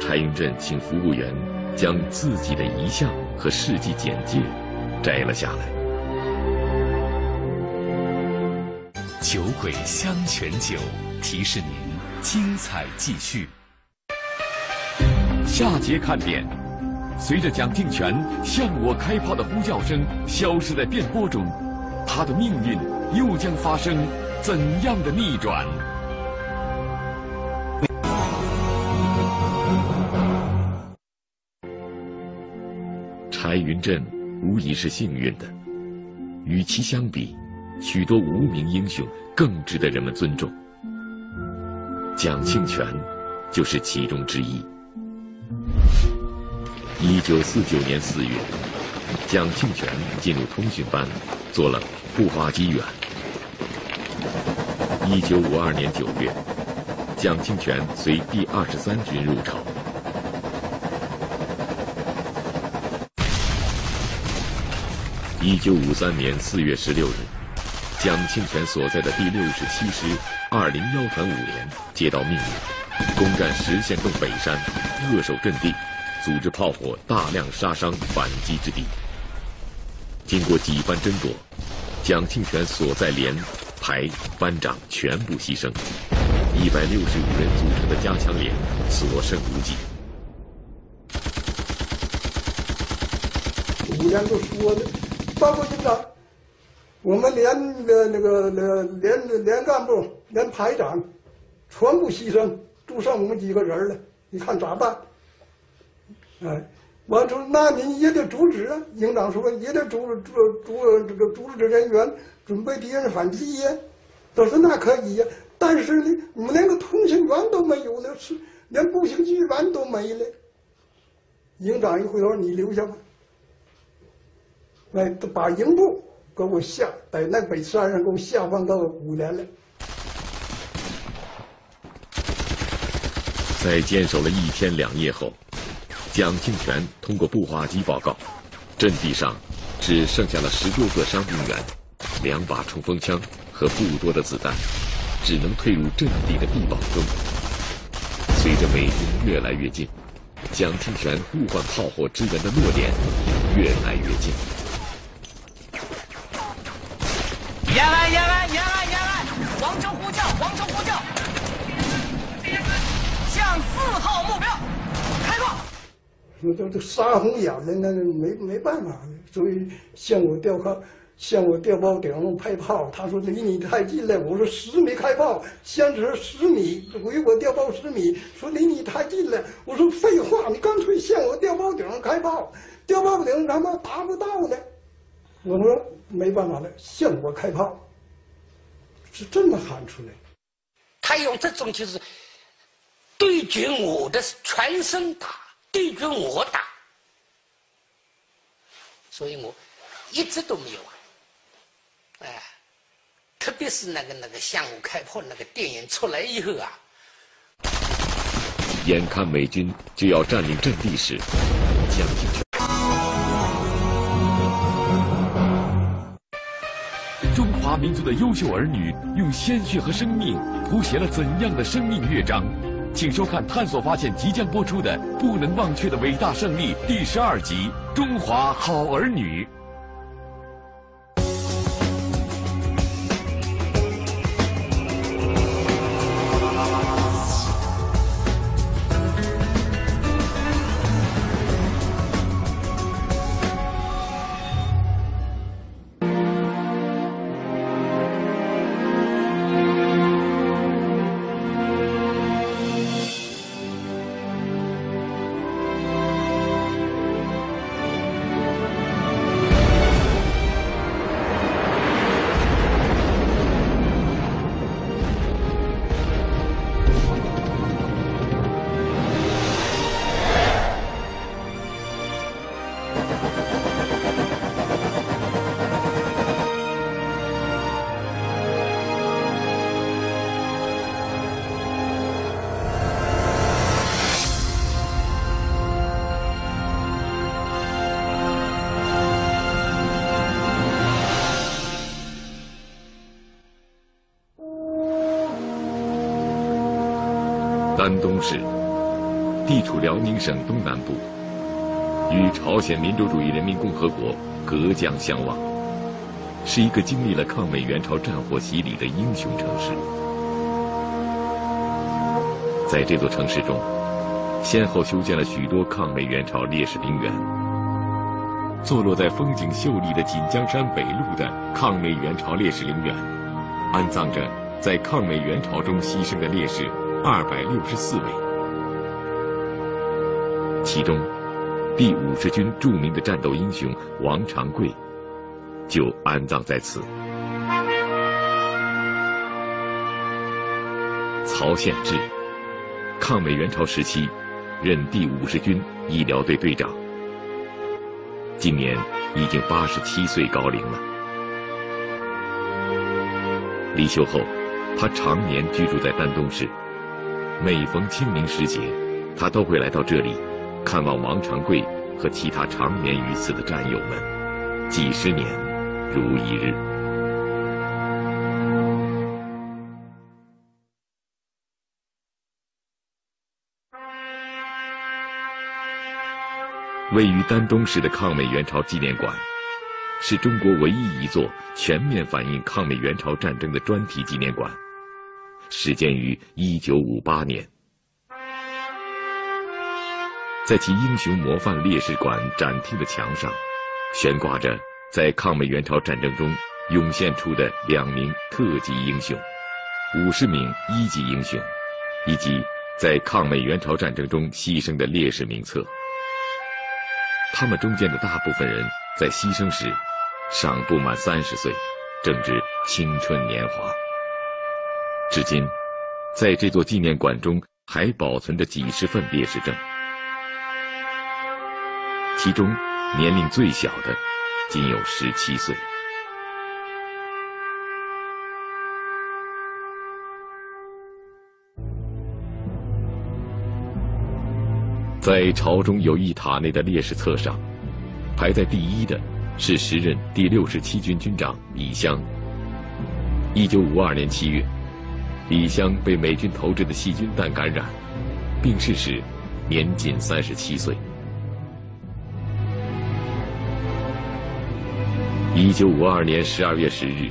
柴云振请服务员将自己的遗像和事迹简介摘了下来。
酒鬼香泉酒提示您：精彩继续。
下节看点：随着蒋庆泉向我开炮的呼叫声消失在电波中，他的命运。又将发生怎样的逆转？柴云振无疑是幸运的，与其相比，许多无名英雄更值得人们尊重。蒋庆泉就是其中之一。一九四九年四月，蒋庆泉进入通讯班，做了步话机缘。一九五二年九月，蒋庆泉随第二十三军入朝。一九五三年四月十六日，蒋庆泉所在的第六十七师二零幺团五连接到命令，攻占石县洞北山，扼守阵地，组织炮火大量杀伤反击之地。经过几番争夺，蒋庆泉所在连。排班长全部牺牲，一百六十五人组成的加强连所剩无几。
五连都说的，包括营长，我们连的那个那连连干部、连排长，全部牺牲，就剩我们几个人了。你看咋办？哎，完之后那你也得阻止啊。营长说也得组组组这个组织人员。准备敌人反击呀，他说那可以呀，但是呢，我们连个通讯员都没有了，是连步行机员都没了。营长一回头，你留下吧。来，把营部给我下，在那北山上给我下放到五连了。
在坚守了一天两夜后，蒋庆泉通过步话机报告，阵地上只剩下了十多个伤兵员，两把冲锋枪和不多的子弹，只能退入阵地的地堡中。随着美军越来越近，蒋庆泉呼唤炮火支援的落点越来越近。
延安，延安，延安，延安！王声呼叫，王声呼叫，向四号目标。
说都都杀红眼了，那没没办法，所以向我调炮，向我调炮顶上拍炮。他说离你太近了，我说十米开炮，先指十米，回我调炮十米，说离你太近了。我说废话，你干脆向我调炮顶上开炮，调炮顶他妈达不到呢。我说没办法了，向我开炮，是这么喊出来。
他用这种就是对准我的全身打，对准我打，所以我一直都没有啊。哎，特别是那个那个向我开炮那个电影出来以后啊，
眼看美军就要占领阵地时，蒋介石。
中华民族的优秀儿女用鲜血和生命谱写了怎样的生命乐章？请收看《探索发现》即将播出的《不能忘却的伟大胜利》第十二集《中华好儿女》。
东市地处辽宁省东南部，与朝鲜民主主义人民共和国隔江相望，是一个经历了抗美援朝战火洗礼的英雄城市。在这座城市中，先后修建了许多抗美援朝烈士陵园。坐落在风景秀丽的锦江山北麓的抗美援朝烈士陵园，安葬着在抗美援朝中牺牲的烈士。二百六十四位，其中第五十军著名的战斗英雄王长贵就安葬在此。曹献志，抗美援朝时期任第五十军医疗队队长，今年已经八十七岁高龄了。离休后，他常年居住在丹东市。每逢清明时节，他都会来到这里，看望王长贵和其他长眠于此的战友们，几十年如一日。位于丹东市的抗美援朝纪念馆，是中国唯一一座全面反映抗美援朝战争的专题纪念馆。始建于一九五八年，在其英雄模范烈士馆展厅的墙上，悬挂着在抗美援朝战争中涌现出的两名特级英雄、五十名一级英雄，以及在抗美援朝战争中牺牲的烈士名册。他们中间的大部分人在牺牲时尚不满三十岁，正值青春年华。至今，在这座纪念馆中还保存着几十份烈士证，其中年龄最小的仅有十七岁。在朝中友谊塔内的烈士册上，排在第一的是时任第六十七军军长李湘。一九五二年七月，李湘被美军投掷的细菌弹感染，病逝时年仅三十七岁。一九五二年十二月十日，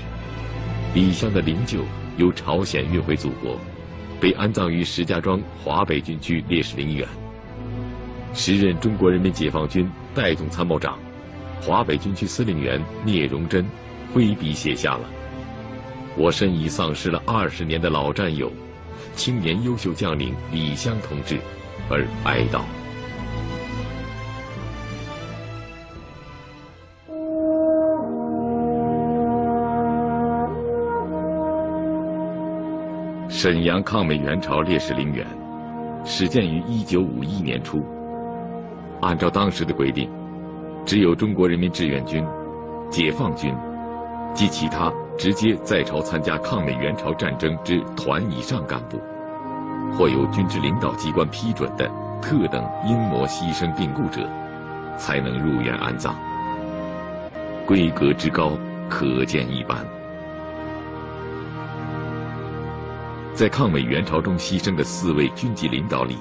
李湘的灵柩由朝鲜运回祖国，被安葬于石家庄华北军区烈士陵园。时任中国人民解放军代总参谋长、华北军区司令员聂荣臻挥笔写下了。我深已丧失了二十年的老战友、青年优秀将领李湘同志，而哀悼。沈阳抗美援朝烈士陵园始建于一九五一年初。按照当时的规定，只有中国人民志愿军、解放军及其他。直接在朝参加抗美援朝战争之团以上干部，或由军职领导机关批准的特等英模牺牲病故者，才能入园安葬。规格之高，可见一斑。在抗美援朝中牺牲的四位军级领导里，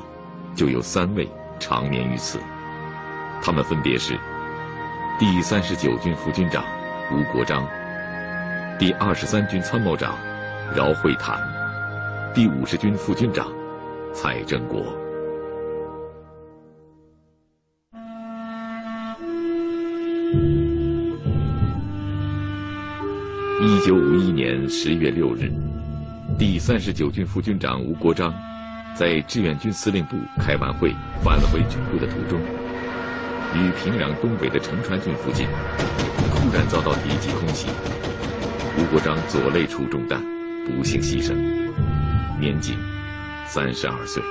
就有三位长眠于此。他们分别是第三十九军副军长吴国璋。第二十三军参谋长饶惠谈，第五十军副军长蔡振国。一九五一年十月六日，第三十九军副军长吴国璋在志愿军司令部开完会返回军部的途中，于平壤东北的城川郡附近，突然遭到敌机空袭。吴国璋左肋处中弹，不幸牺牲，年仅三十二岁，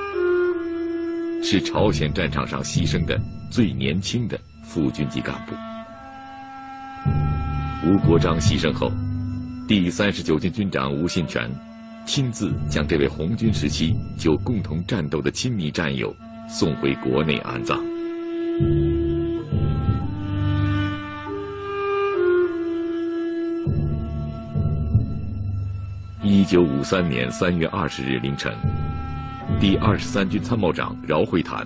是朝鲜战场上牺牲的最年轻的副军级干部。吴国璋牺牲后，第三十九军军长吴信全亲自将这位红军时期就共同战斗的亲密战友送回国内安葬。一九五三年三月二十日凌晨，第二十三军参谋长饶会谈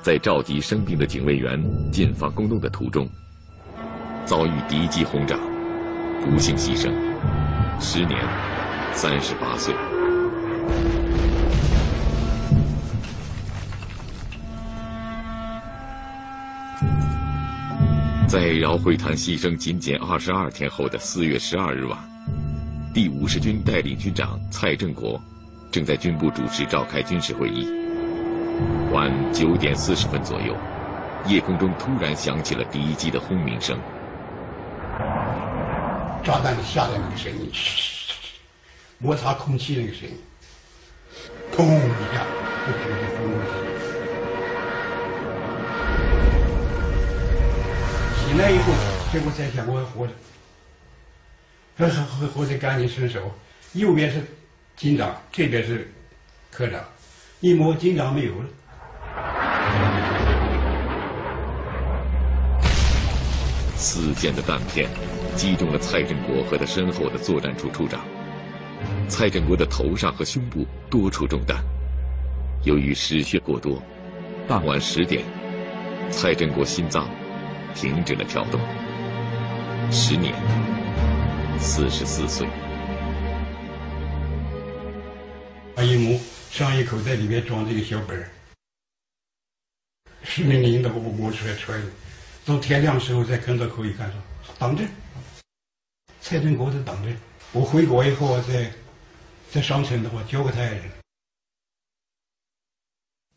在召集生病的警卫员进防空洞的途中，遭遇敌机轰炸，不幸牺牲，时年三十八岁。在饶会谈牺牲仅仅二十二天后的四月十二日晚。第五十军代理军长蔡振国正在军部主持召开军事会议。晚九点四十分左右，夜空中突然响起了敌机的轰鸣声，
炸弹下来那个声音，摩擦空气那个声音，砰一下，就直接轰过去。醒来以后，结果才想我还活着。这是或或者赶紧伸手，右边是警长，这边是科长，一摸警长没有了。
四溅的弹片击中了蔡振国和他身后的作战处处长。蔡振国的头上和胸部多处中弹，由于失血过多，当晚十点，蔡振国心脏停止了跳动。十年。四十四岁，
把一摸上衣口袋里面装这个小本儿，是命令的，我摸出来出来的。到天亮时候再跟到可以看说等着，蔡振国在等着。我回国以后再再上城的话交给他爱人。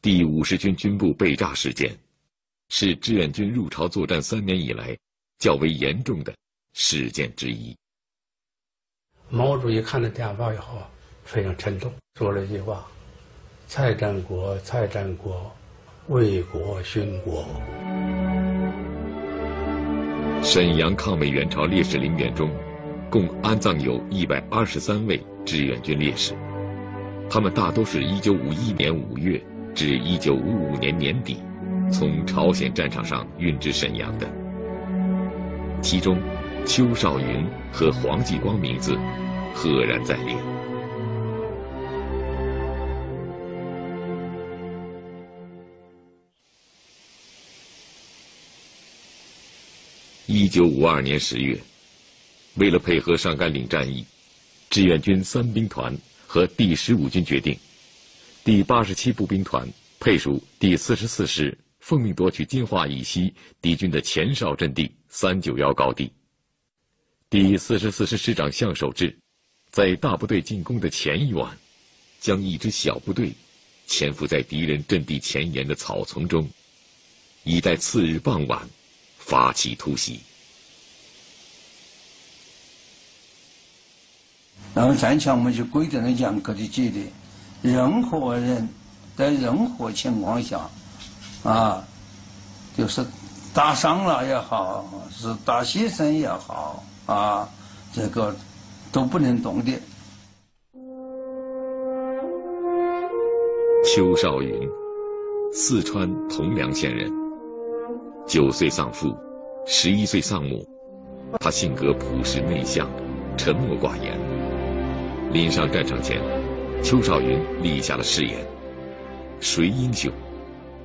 第五十军军部被炸事件，是志愿军入朝作战三年以来较为严重的事件之一。
毛主席看了电报以后，非常沉重，说了一句话：“蔡战国，蔡战国，为国殉国。”
沈阳抗美援朝烈士陵园中，共安葬有一百二十三位志愿军烈士，他们大都是一九五一年五月至一九五五年年底，从朝鲜战场上运至沈阳的。其中，邱少云和黄继光名字赫然在列。一九五二年十月，为了配合上甘岭战役，志愿军三兵团和第十五军决定，第八十七步兵团配属第四十四师，奉命夺取金华以西敌军的前哨阵地三九幺高地。第四十四师师长向守志，在大部队进攻的前一晚，将一支小部队潜伏在敌人阵地前沿的草丛中，以待次日傍晚。发起突袭。
然后战前我们就规定了严格的纪律，任何人在任何情况下，啊，就是打伤了也好，是打牺牲也好，啊，这个都不能动的。
邱少云，四川铜梁县人。九岁丧父，十一岁丧母，他性格朴实内向，沉默寡言。临上战场前，邱少云立下了誓言：谁英雄，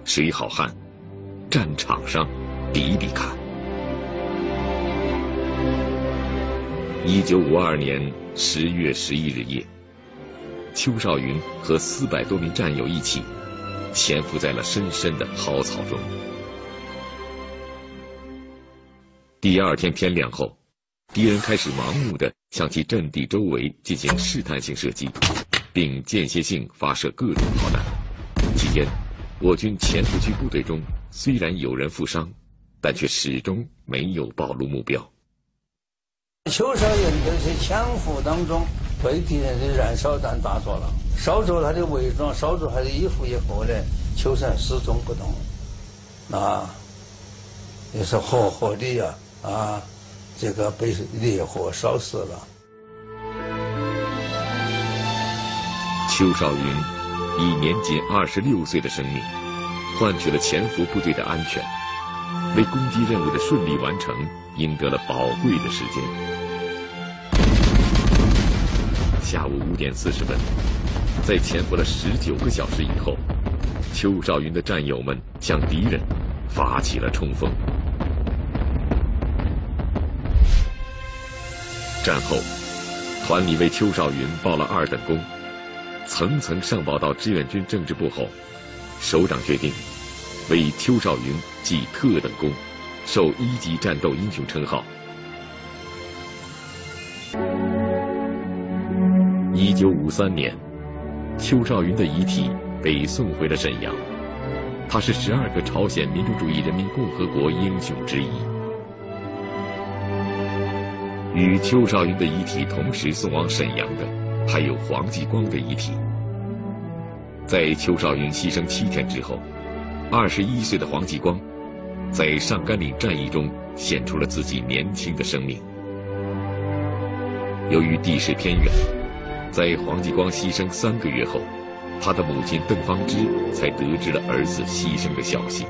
谁好汉，战场上比比看。一九五二年十月十一日夜，邱少云和四百多名战友一起，潜伏在了深深的蒿草中。第二天天亮后，敌人开始盲目的向其阵地周围进行试探性射击，并间歇性发射各种炮弹。期间，我军潜伏区部队中虽然有人负伤，但却始终没有暴露目标。
邱少云在这潜伏当中被敌人的燃烧弹打着了，烧着他的伪装，烧着他的衣服以后呢，邱少云始终不动，啊，也是活活的呀。啊，这个被烈火烧死了。
邱少云以年仅二十六岁的生命，换取了潜伏部队的安全，为攻击任务的顺利完成赢得了宝贵的时间。下午五点四十分，在潜伏了十九个小时以后，邱少云的战友们向敌人发起了冲锋。战后，团里为邱少云报了二等功，层层上报到志愿军政治部后，首长决定为邱少云记特等功，受一级战斗英雄称号。一九五三年，邱少云的遗体被送回了沈阳，他是十二个朝鲜民主主义人民共和国英雄之一。与邱少云的遗体同时送往沈阳的，还有黄继光的遗体。在邱少云牺牲七天之后，二十一岁的黄继光，在上甘岭战役中献出了自己年轻的生命。由于地势偏远，在黄继光牺牲三个月后，他的母亲邓芳芝才得知了儿子牺牲的消息。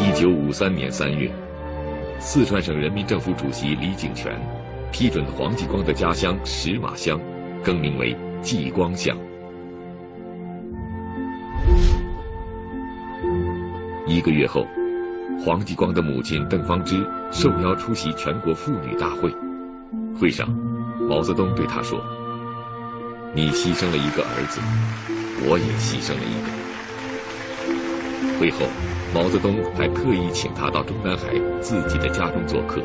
一九五三年三月。四川省人民政府主席李井泉批准黄继光的家乡石马乡更名为继光乡。一个月后，黄继光的母亲邓芳芝受邀出席全国妇女大会。会上，毛泽东对她说：“你牺牲了一个儿子，我也牺牲了一个。”会后。毛泽东还特意请她到中南海自己的家中做客，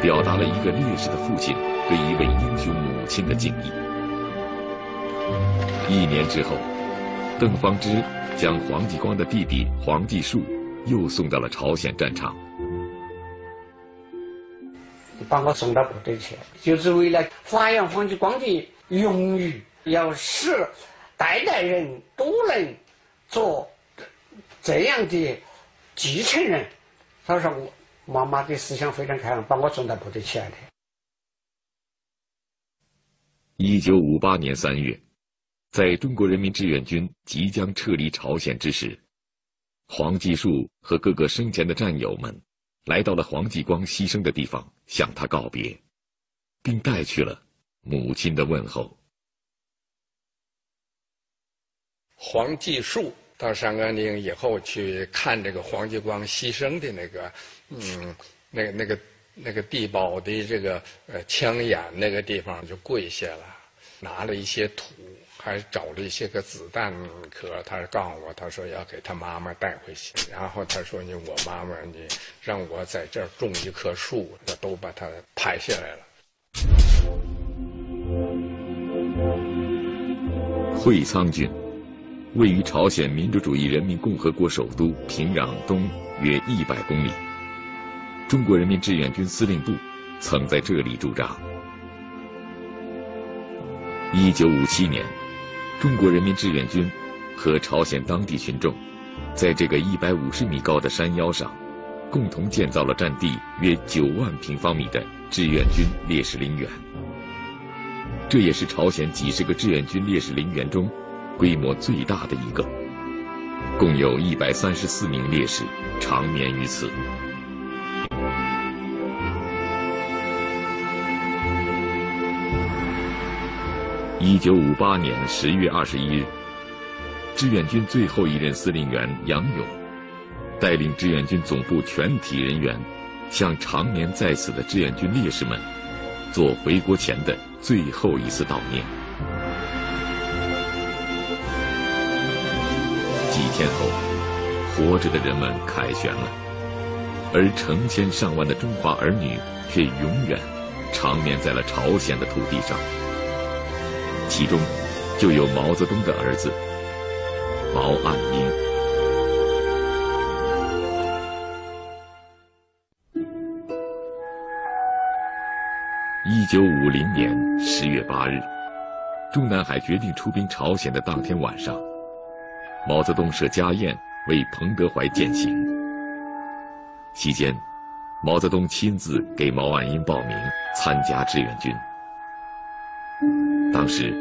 表达了一个烈士的父亲对一位英雄母亲的敬意。一年之后，邓芳芝将黄继光的弟弟黄继树又送到了朝鲜战场。
把我送到部队去，就是为了发扬黄继光的荣誉，要使代代人都能做。这样的继承人，他说我妈妈的思想非常开放，把我送到部队去的。
一九五八年三月，在中国人民志愿军即将撤离朝鲜之时，黄继树和各个生前的战友们来到了黄继光牺牲的地方，向他告别，并带去了母亲的问候。
黄继树到上甘岭以后去看这个黄继光牺牲的那个，嗯，那个那个那个地堡的这个呃枪眼那个地方就跪下了，拿了一些土，还找了一些个子弹壳。他告诉我，他说要给他妈妈带回去。然后他说：“你我妈妈，你让我在这儿种一棵树，都把它拍下来了。”
会仓郡。位于朝鲜民主主义人民共和国首都平壤东约一百公里。中国人民志愿军司令部曾在这里驻扎。一九五七年，中国人民志愿军和朝鲜当地群众，在这个一百五十米高的山腰上，共同建造了占地约九万平方米的志愿军烈士陵园。这也是朝鲜几十个志愿军烈士陵园中。规模最大的一个，共有一百三十四名烈士长眠于此。一九五八年十月二十一日，志愿军最后一任司令员杨勇，带领志愿军总部全体人员，向长眠在此的志愿军烈士们，做回国前的最后一次悼念。几天后，活着的人们凯旋了，而成千上万的中华儿女却永远长眠在了朝鲜的土地上。其中，就有毛泽东的儿子毛岸英。一九五零年十月八日，中南海决定出兵朝鲜的当天晚上。毛泽东设家宴为彭德怀饯行，期间，毛泽东亲自给毛岸英报名参加志愿军。当时，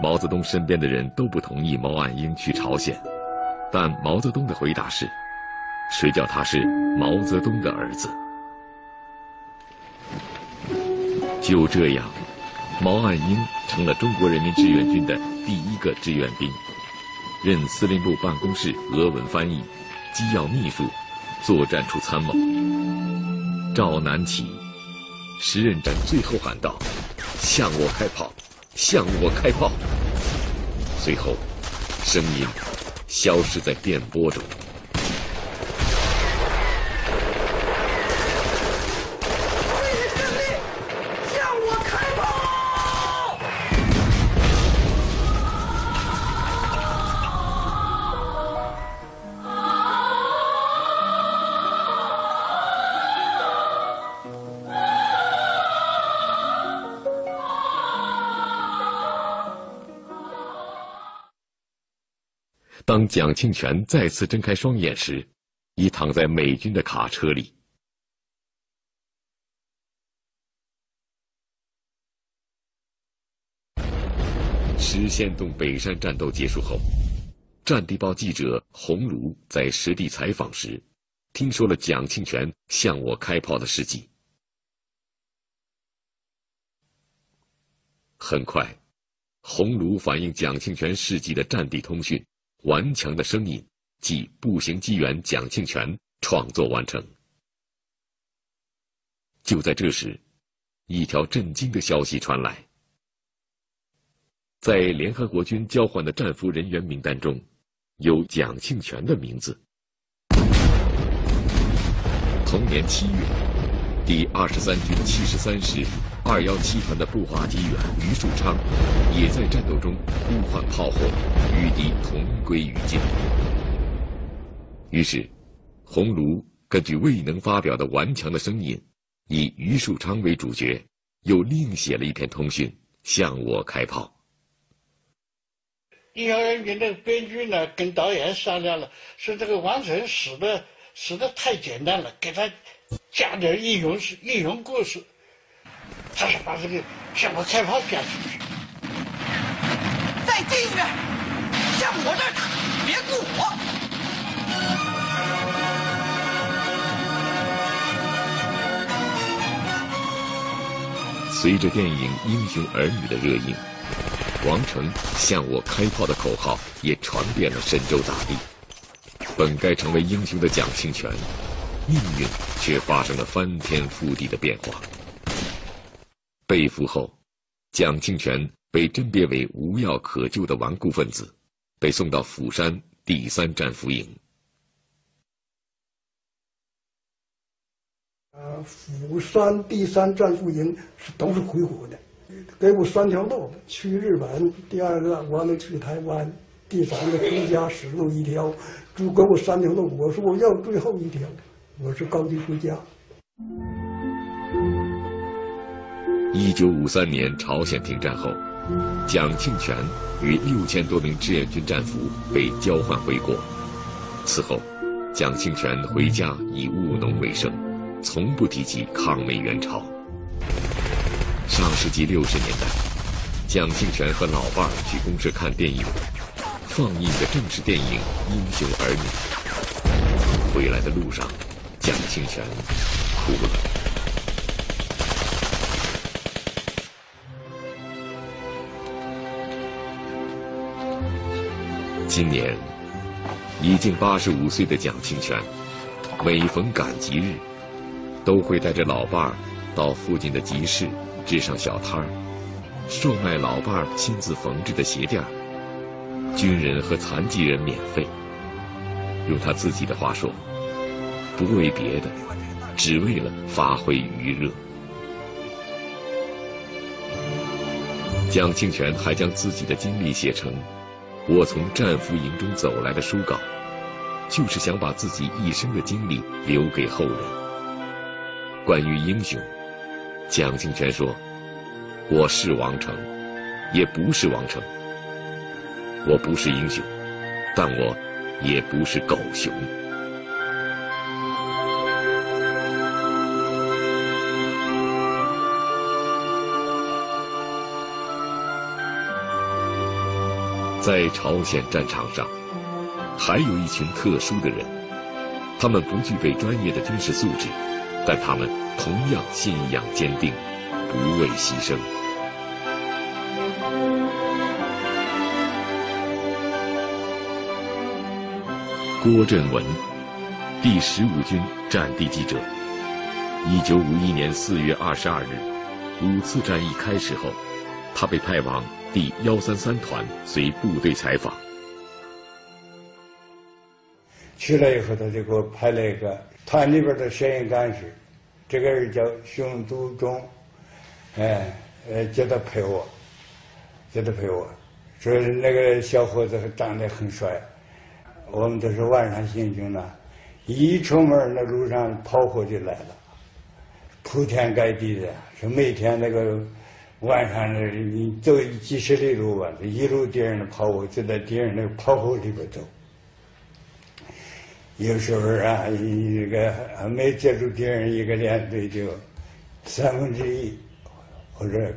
毛泽东身边的人都不同意毛岸英去朝鲜，但毛泽东的回答是：“谁叫他是毛泽东的儿子？”就这样，毛岸英成了中国人民志愿军的第一个志愿兵。任司令部办公室俄文翻译、机要秘书、作战处参谋。赵南起，时任战最后喊道：“向我开炮！向我开炮！”随后，声音消失在电波中。当蒋庆泉再次睁开双眼时，已躺在美军的卡车里。实线洞北山战斗结束后，战地报记者洪儒在实地采访时，听说了蒋庆泉向我开炮的事迹。很快，洪儒反映蒋庆泉事迹的战地通讯。顽强的声音，即步行机员蒋庆泉创作完成。就在这时，一条震惊的消息传来：在联合国军交换的战俘人员名单中，有蒋庆泉的名字。同年七月，第二十三军七十三师二幺七团的步话机员于树昌，也在战斗中呼唤炮火，与敌同归于尽。于是，鸿儒根据未能发表的顽强的声音，以于树昌为主角，又另写了一篇通讯，向我开炮。
因为你那个编剧呢，跟导演商量了，说这个王晨死的死的太简单了，给他加点英雄事、英雄故事。他是把这个向我开炮讲出去。
再近一点，向我这儿打，别顾我。
随着电影《英雄儿女》的热映，王成向我开炮的口号也传遍了神州大地。本该成为英雄的蒋庆全，命运却发生了翻天覆地的变化。被俘后，蒋庆泉被甄别为无药可救的顽固分子，被送到釜山第三战俘营。
呃，釜山第三战俘营是都是回国的，给我三条路：去日本，第二个我们去台湾，第三个回家死路一条。就给我三条路，我说我要最后一条，我是高级回家。
一九五三年朝鲜停战后，蒋庆泉与六千多名志愿军战俘被交换回国。此后，蒋庆泉回家以务农为生，从不提及抗美援朝。上世纪六十年代，蒋庆泉和老伴儿去公社看电影。放映的正是电影《英雄儿女》。回来的路上，蒋庆泉哭了。今年已经八十五岁的蒋庆泉，每逢赶集日，都会带着老伴儿到附近的集市支上小摊儿，售卖老伴儿亲自缝制的鞋垫儿。军人和残疾人免费。用他自己的话说，不为别的，只为了发挥余热。蒋庆泉还将自己的经历写成《我从战俘营中走来的》书稿，就是想把自己一生的经历留给后人。关于英雄，蒋庆泉说：“我是王成，也不是王成。”我不是英雄，但我也不是狗熊。在朝鲜战场上，还有一群特殊的人，他们不具备专业的军事素质，但他们同样信仰坚定，不畏牺牲。郭振文，第十五军战地记者。一九五一年四月二十二日，五次战役开始后，他被派往第幺三三团随部队采访。
去了以后，他就给我派了一个团里边的摄影干事，这个人叫熊祖忠，哎，呃，叫他陪我，叫他陪我，说那个小伙子长得很帅。我们都是晚上行军呢，一出门那路上炮火就来了，铺天盖地的，是每天那个晚上呢你走几十里路吧，一路敌人的炮火就在敌人那个炮火里边走。有时候啊，一个还没接触敌人，一个连队就三分之一或者。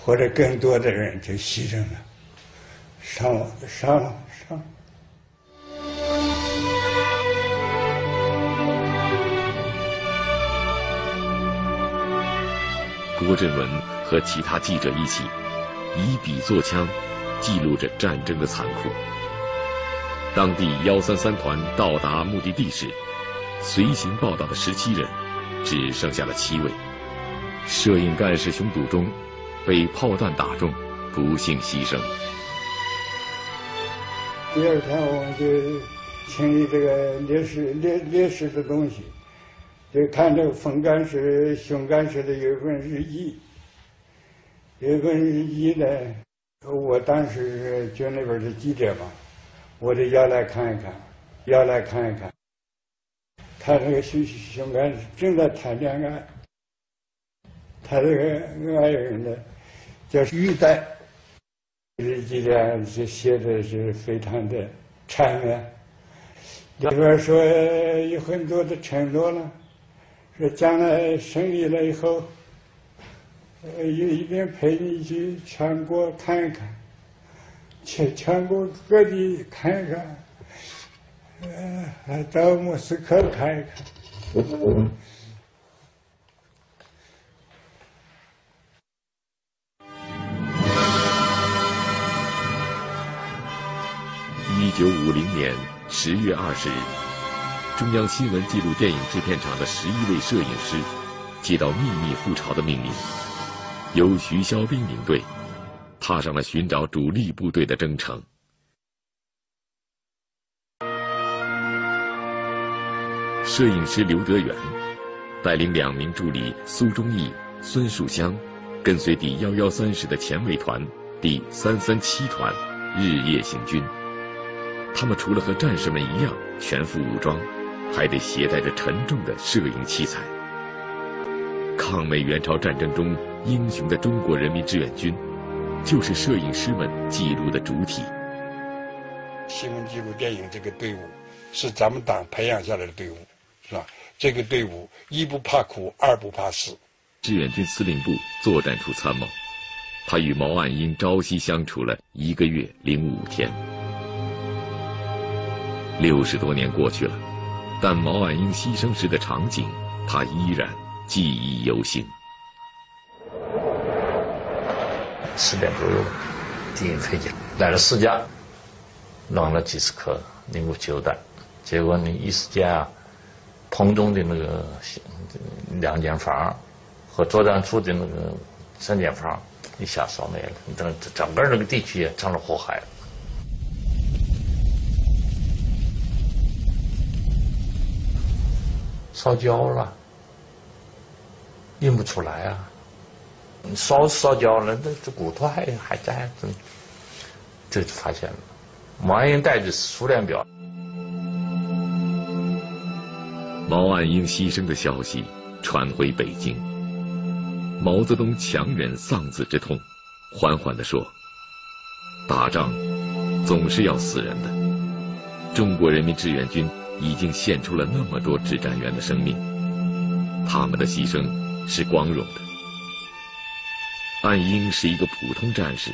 或者更多的人就牺牲了，伤亡伤
郭振文和其他记者一起，以笔作枪，记录着战争的残酷。当地幺三三团到达目的地时，随行报道的十七人，只剩下了七位。摄影干事熊笃忠。被炮弹打中，不幸牺牲。
第二天，我们就清理这个烈士烈烈士的东西，就看这个冯干事、熊干事的有一份日记。有一份日记呢，我当时是军那边的记者嘛，我就要来看一看，要来看一看。他这个熊熊干事正在谈恋爱，他这个爱人呢。叫玉带，日记里就写的是非常的缠绵，里边说有很多的承诺了，这将来胜利了以后，呃，一定陪你去全国看一看，去全国各地看一看，呃，到莫斯科看一看。
一九五零年十月二十日，中央新闻纪录电影制片厂的十一位摄影师接到秘密赴朝的命令，由徐肖兵领队，踏上了寻找主力部队的征程。摄影师刘德元带领两名助理苏忠义、孙树香，跟随第幺幺三师的前卫团第三三七团日夜行军。他们除了和战士们一样全副武装，还得携带着沉重的摄影器材。抗美援朝战争中英雄的中国人民志愿军，就是摄影师们记录的主体。
新闻纪录电影这个队伍，是咱们党培养下来的队伍，是吧？这个队伍一不怕苦，二不怕死。
志愿军司令部作战处参谋，他与毛岸英朝夕相处了一个月零五天。六十多年过去了，但毛岸英牺牲时的场景，他依然记忆犹新。
十点左右，敌人飞机来了四架，扔了几十颗零五七弹，结果你一时间啊，棚中的那个两间房和作战处的那个三间房一下烧没了，整整个那个地区也成了火海。烧焦了，印不出来啊！烧烧焦了，这这骨头还还在，这就发现了。毛岸英带着苏联表，
毛岸英牺牲的消息传回北京，毛泽东强忍丧子之痛，缓缓地说：“打仗总是要死人的，中国人民志愿军。”已经献出了那么多指战员的生命，他们的牺牲是光荣的。岸英是一个普通战士，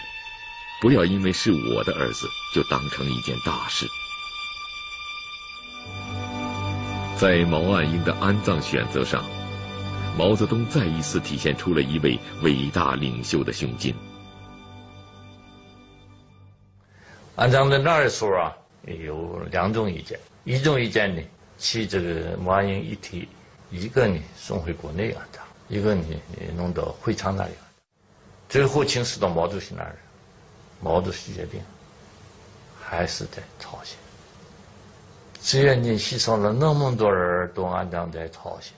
不要因为是我的儿子就当成一件大事。在毛岸英的安葬选择上，毛泽东再一次体现出了一位伟大领袖的胸襟。
安葬在那儿的时候啊，有两种意见。一种意见呢，其这个毛岸英遗体，一个呢送回国内安葬，一个呢弄到会昌那里。最后请示到毛主席那儿，毛主席决定还是在朝鲜。志愿军牺牲了那么多人，都安葬在朝鲜，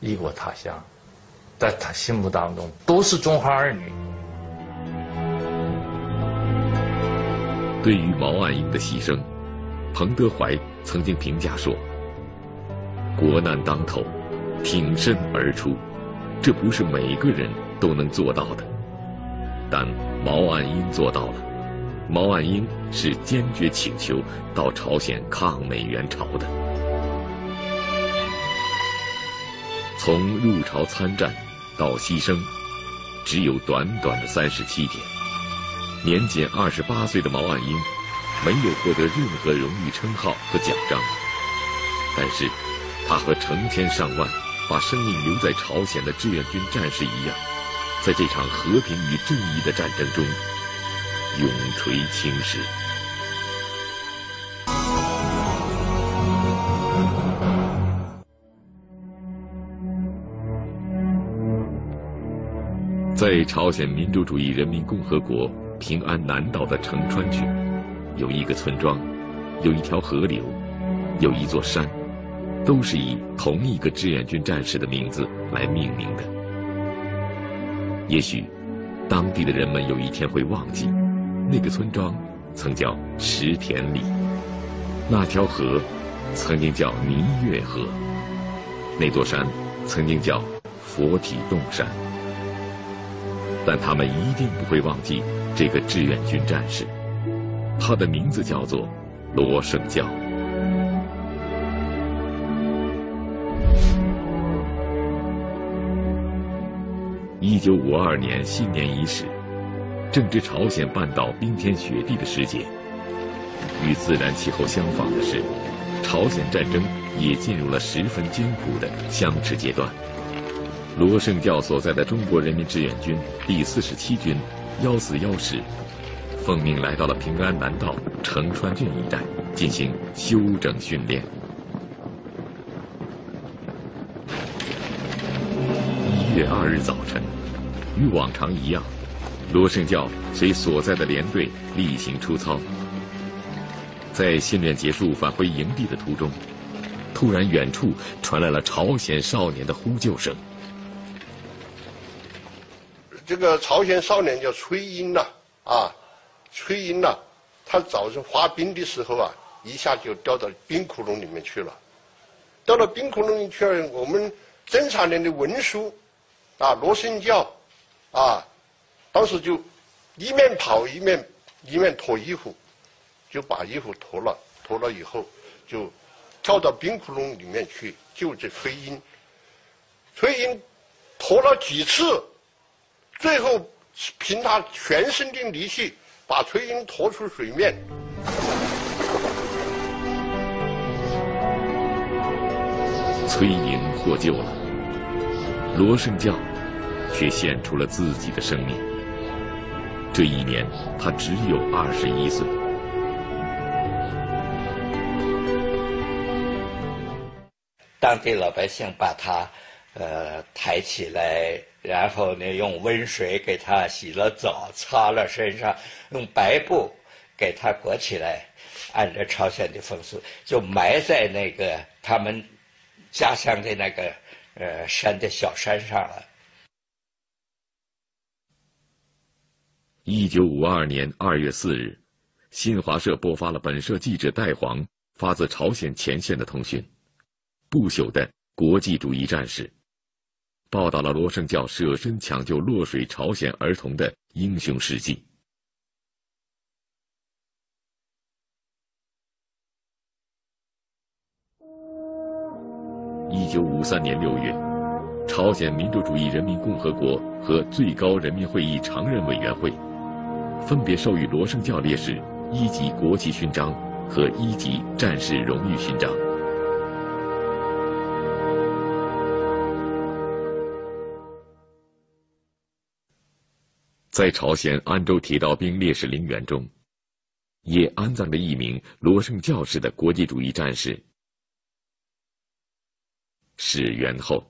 异国他乡，在他心目当中都是中华儿女。
对于毛岸英的牺牲。彭德怀曾经评价说：“国难当头，挺身而出，这不是每个人都能做到的。但毛岸英做到了。毛岸英是坚决请求到朝鲜抗美援朝的。从入朝参战到牺牲，只有短短的三十七天。年仅二十八岁的毛岸英。”没有获得任何荣誉称号和奖章，但是，他和成千上万把生命留在朝鲜的志愿军战士一样，在这场和平与正义的战争中永垂青史。在朝鲜民主主义人民共和国平安南道的城川区。有一个村庄，有一条河流，有一座山，都是以同一个志愿军战士的名字来命名的。也许，当地的人们有一天会忘记，那个村庄曾叫石田里，那条河曾经叫尼月河，那座山曾经叫佛体洞山。但他们一定不会忘记这个志愿军战士。他的名字叫做罗胜教。一九五二年新年伊始，正值朝鲜半岛冰天雪地的时节。与自然气候相仿的是，朝鲜战争也进入了十分艰苦的相持阶段。罗胜教所在的中国人民志愿军第四十七军幺四幺师，奉命来到了平安南道成川郡一带进行休整训练。一月二日早晨，与往常一样，罗胜教随所在的连队例行出操。在训练结束返回营地的途中，突然远处传来了朝鲜少年的呼救声。
这个朝鲜少年叫崔英呐，啊，崔英呐，他早晨滑冰的时候啊，一下就掉到冰窟窿里面去了。掉到冰窟窿里去了，我们侦察连的文书啊，罗胜教啊，当时就一面跑一面一面脱衣服。就把衣服脱了，脱了以后就跳到冰窟窿里面去救这崔英。崔英脱了几次，最后凭他全身的力气把崔英拖出水面。
崔英获救了，罗胜教却献出了自己的生命。这一年，他只有二十一岁。
当地老百姓把他，呃，抬起来，然后呢，用温水给他洗了澡，擦了身上，用白布 给他裹起来，按照朝鲜的风俗，就埋在那个他们家乡的那个呃山的小山上了。
一九五二年二月四日，新华社播发了本社记者戴煌发自朝鲜前线的通讯。不朽的国际主义战士，报道了罗盛教舍身抢救落水朝鲜儿童的英雄事迹。一九五三年六月，朝鲜民主主义人民共和国和最高人民会议常任委员会分别授予罗盛教烈士一级国旗勋章和一级战士荣誉勋章。在朝鲜安州铁道兵烈士陵园中，也安葬着一名罗胜教士的国际主义战士史元厚。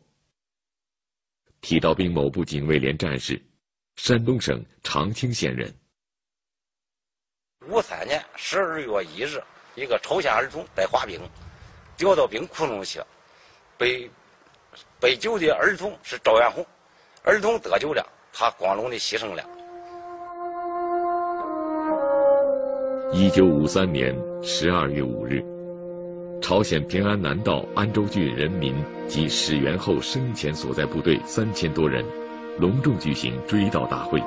铁道兵某部警卫连战士，山东省长清县人。
五三年十二月一日，一个朝鲜儿童在滑冰，掉到冰窟窿去，被被救的儿童是赵元红，儿童得救了。他光荣的牺牲了。
一九五三年十二月五日，朝鲜平安南道安州郡人民及史元厚生前所在部队三千多人，隆重举行追悼大会，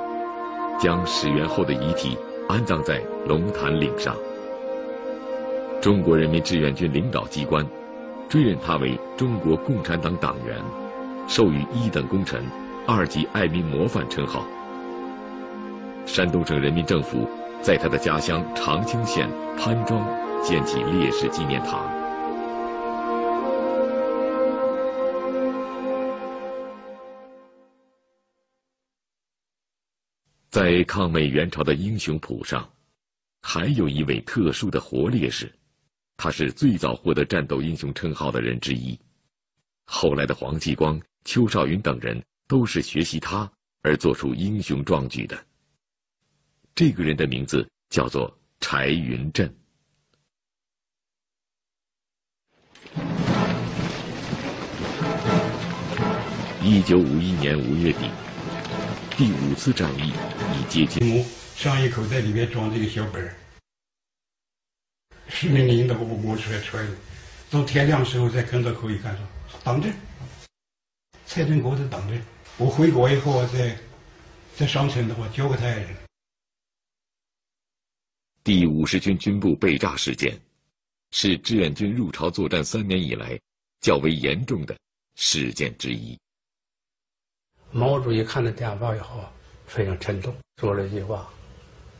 将史元厚的遗体安葬在龙潭岭上。中国人民志愿军领导机关追认他为中国共产党党员，授予一等功臣。二级爱民模范称号。山东省人民政府在他的家乡长清县潘庄建起烈士纪念堂。在抗美援朝的英雄谱上，还有一位特殊的活烈士，他是最早获得战斗英雄称号的人之一。后来的黄继光、邱少云等人。都是学习他而做出英雄壮举的。这个人的名字叫做柴云振。一九五一年五月底，第五次战役已接近。
上一口在里面装这个小本儿，是命令的我摸出来出来的。到天亮时候再跟到口一看，说党着，蔡振国的党着。我回国以后，我再再上城的话，交给他爱人。
第五十军军部被炸事件，是志愿军入朝作战三年以来较为严重的事件之一。
毛主席看了电报以后非常沉重，说了一句话：“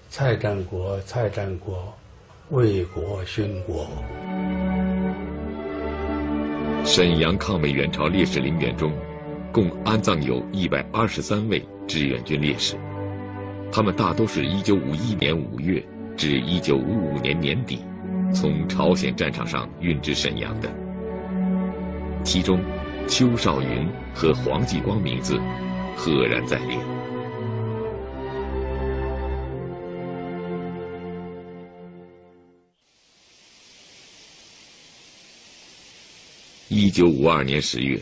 蔡战国，蔡战国，为国殉国。”
沈阳抗美援朝烈士陵园中，共安葬有一百二十三位志愿军烈士，他们大都是一九五一年五月至一九五五年年底从朝鲜战场上运至沈阳的，其中邱少云和黄继光名字赫然在列。一九五二年十月，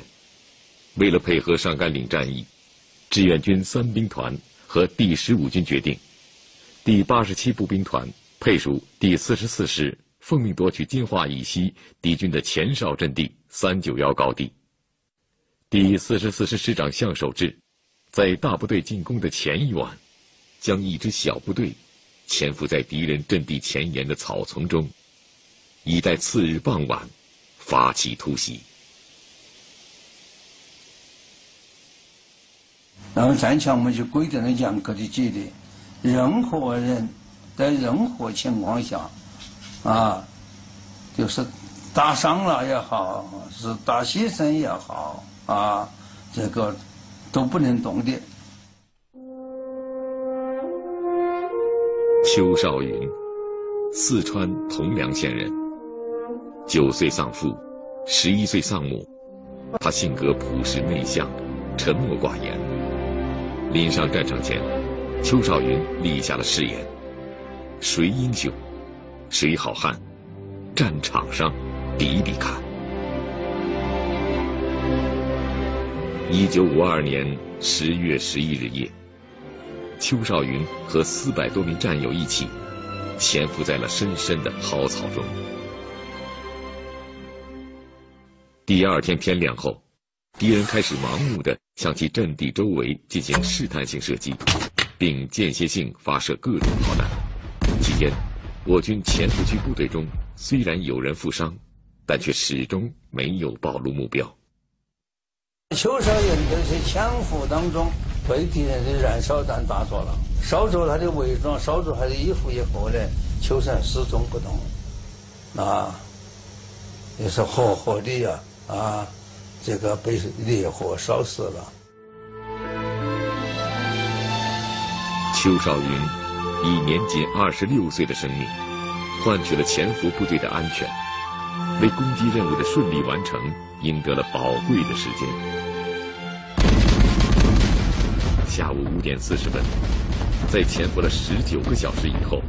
为了配合上甘岭战役，志愿军三兵团和第十五军决定，第八十七步兵团配属第四十四师，奉命夺取金华以西敌军的前哨阵地三九幺高地。第四十四师师长向守志，在大部队进攻的前一晚，将一支小部队潜伏在敌人阵地前沿的草丛中，以待次日傍晚。发起突袭。
然后战前我们就规定了严格的纪律，任何人在任何情况下，啊，就是打伤了也好，是打牺牲也好，啊，这个都不能动的。
邱少云，四川铜梁县人。九岁丧父，十一岁丧母，他性格朴实内向，沉默寡言。临上战场前，邱少云立下了誓言：谁英雄，谁好汉，战场上比比看。一九五二年十月十一日夜，邱少云和四百多名战友一起，潜伏在了深深的蒿草中。第二天天亮后，敌人开始盲目的向其阵地周围进行试探性射击，并间歇性发射各种炮弹。期间，我军潜伏区部队中虽然有人负伤，但却始终没有暴露目标。
邱少云在潜伏当中被敌人的燃烧弹打着了，烧着他的伪装，烧着他的衣服以后呢，邱少云始终不动，啊，也是活活的呀。啊，这个被烈火烧死了。
邱少云以年仅二十六岁的生命，换取了潜伏部队的安全，为攻击任务的顺利完成赢得了宝贵的时间。下午五点四十分，在潜伏了十九个小时以后，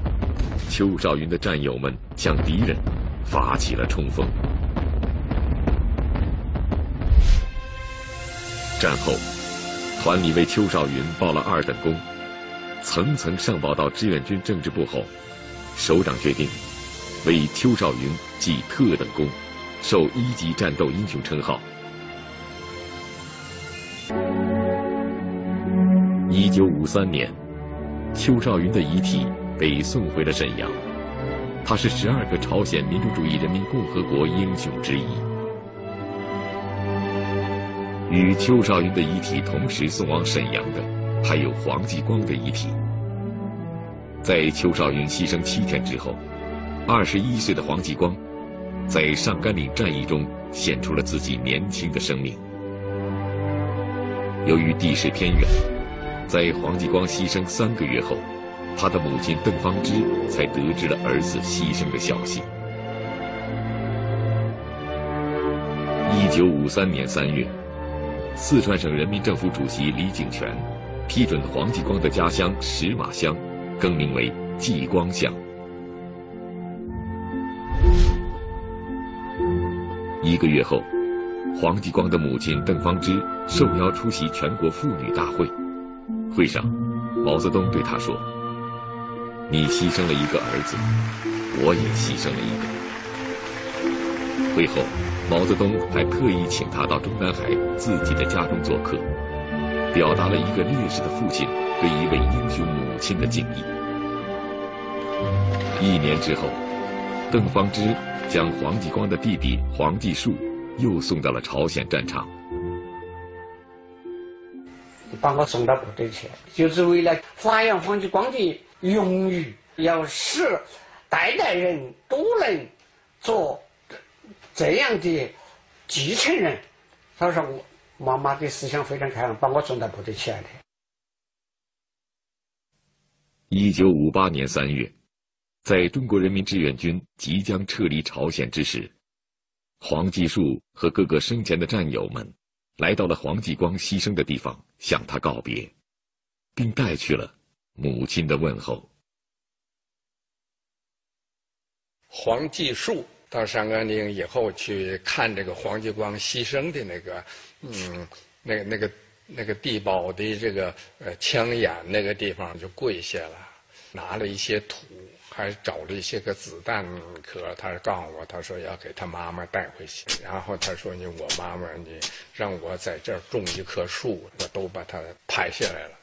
邱少云的战友们向敌人发起了冲锋。战后，团里为邱少云报了二等功，层层上报到志愿军政治部后，首长决定为邱少云记特等功，授一级战斗英雄称号。一九五三年，邱少云的遗体被送回了沈阳，他是十二个朝鲜民主主义人民共和国英雄之一。与邱少云的遗体同时送往沈阳的，还有黄继光的遗体。在邱少云牺牲七天之后，二十一岁的黄继光，在上甘岭战役中献出了自己年轻的生命。由于地势偏远，在黄继光牺牲三个月后，他的母亲邓芳芝才得知了儿子牺牲的消息。一九五三年三月。四川省人民政府主席李井泉批准黄继光的家乡石马乡更名为继光乡。一个月后，黄继光的母亲邓芳芝受邀出席全国妇女大会。会上，毛泽东对她说：“你牺牲了一个儿子，我也牺牲了一个。”会后。毛泽东还特意请他到中南海自己的家中做客，表达了一个烈士的父亲对一位英雄母亲的敬意。一年之后，邓芳芝将黄继光的弟弟黄继树又送到了朝鲜战场。
把我送到部队去，就是为了发扬黄继光的荣誉，要使代代人都能做这样的继承人。他说我妈妈的思想非常开放，把我送到部队去的。
一九五八年三月，在中国人民志愿军即将撤离朝鲜之时，黄继树和各个生前的战友们，来到了黄继光牺牲的地方，向他告别，并带去了母亲的问候。
黄继树到上甘岭以后，去看这个黄继光牺牲的那个，嗯，那个那个那个地堡的这个呃枪眼那个地方，就跪下了，拿了一些土。还找了一些个子弹壳，他告诉我，他说要给他妈妈带回去。然后他说：“你我妈妈，你让我在这儿种一棵树，我都把它拍下来了。”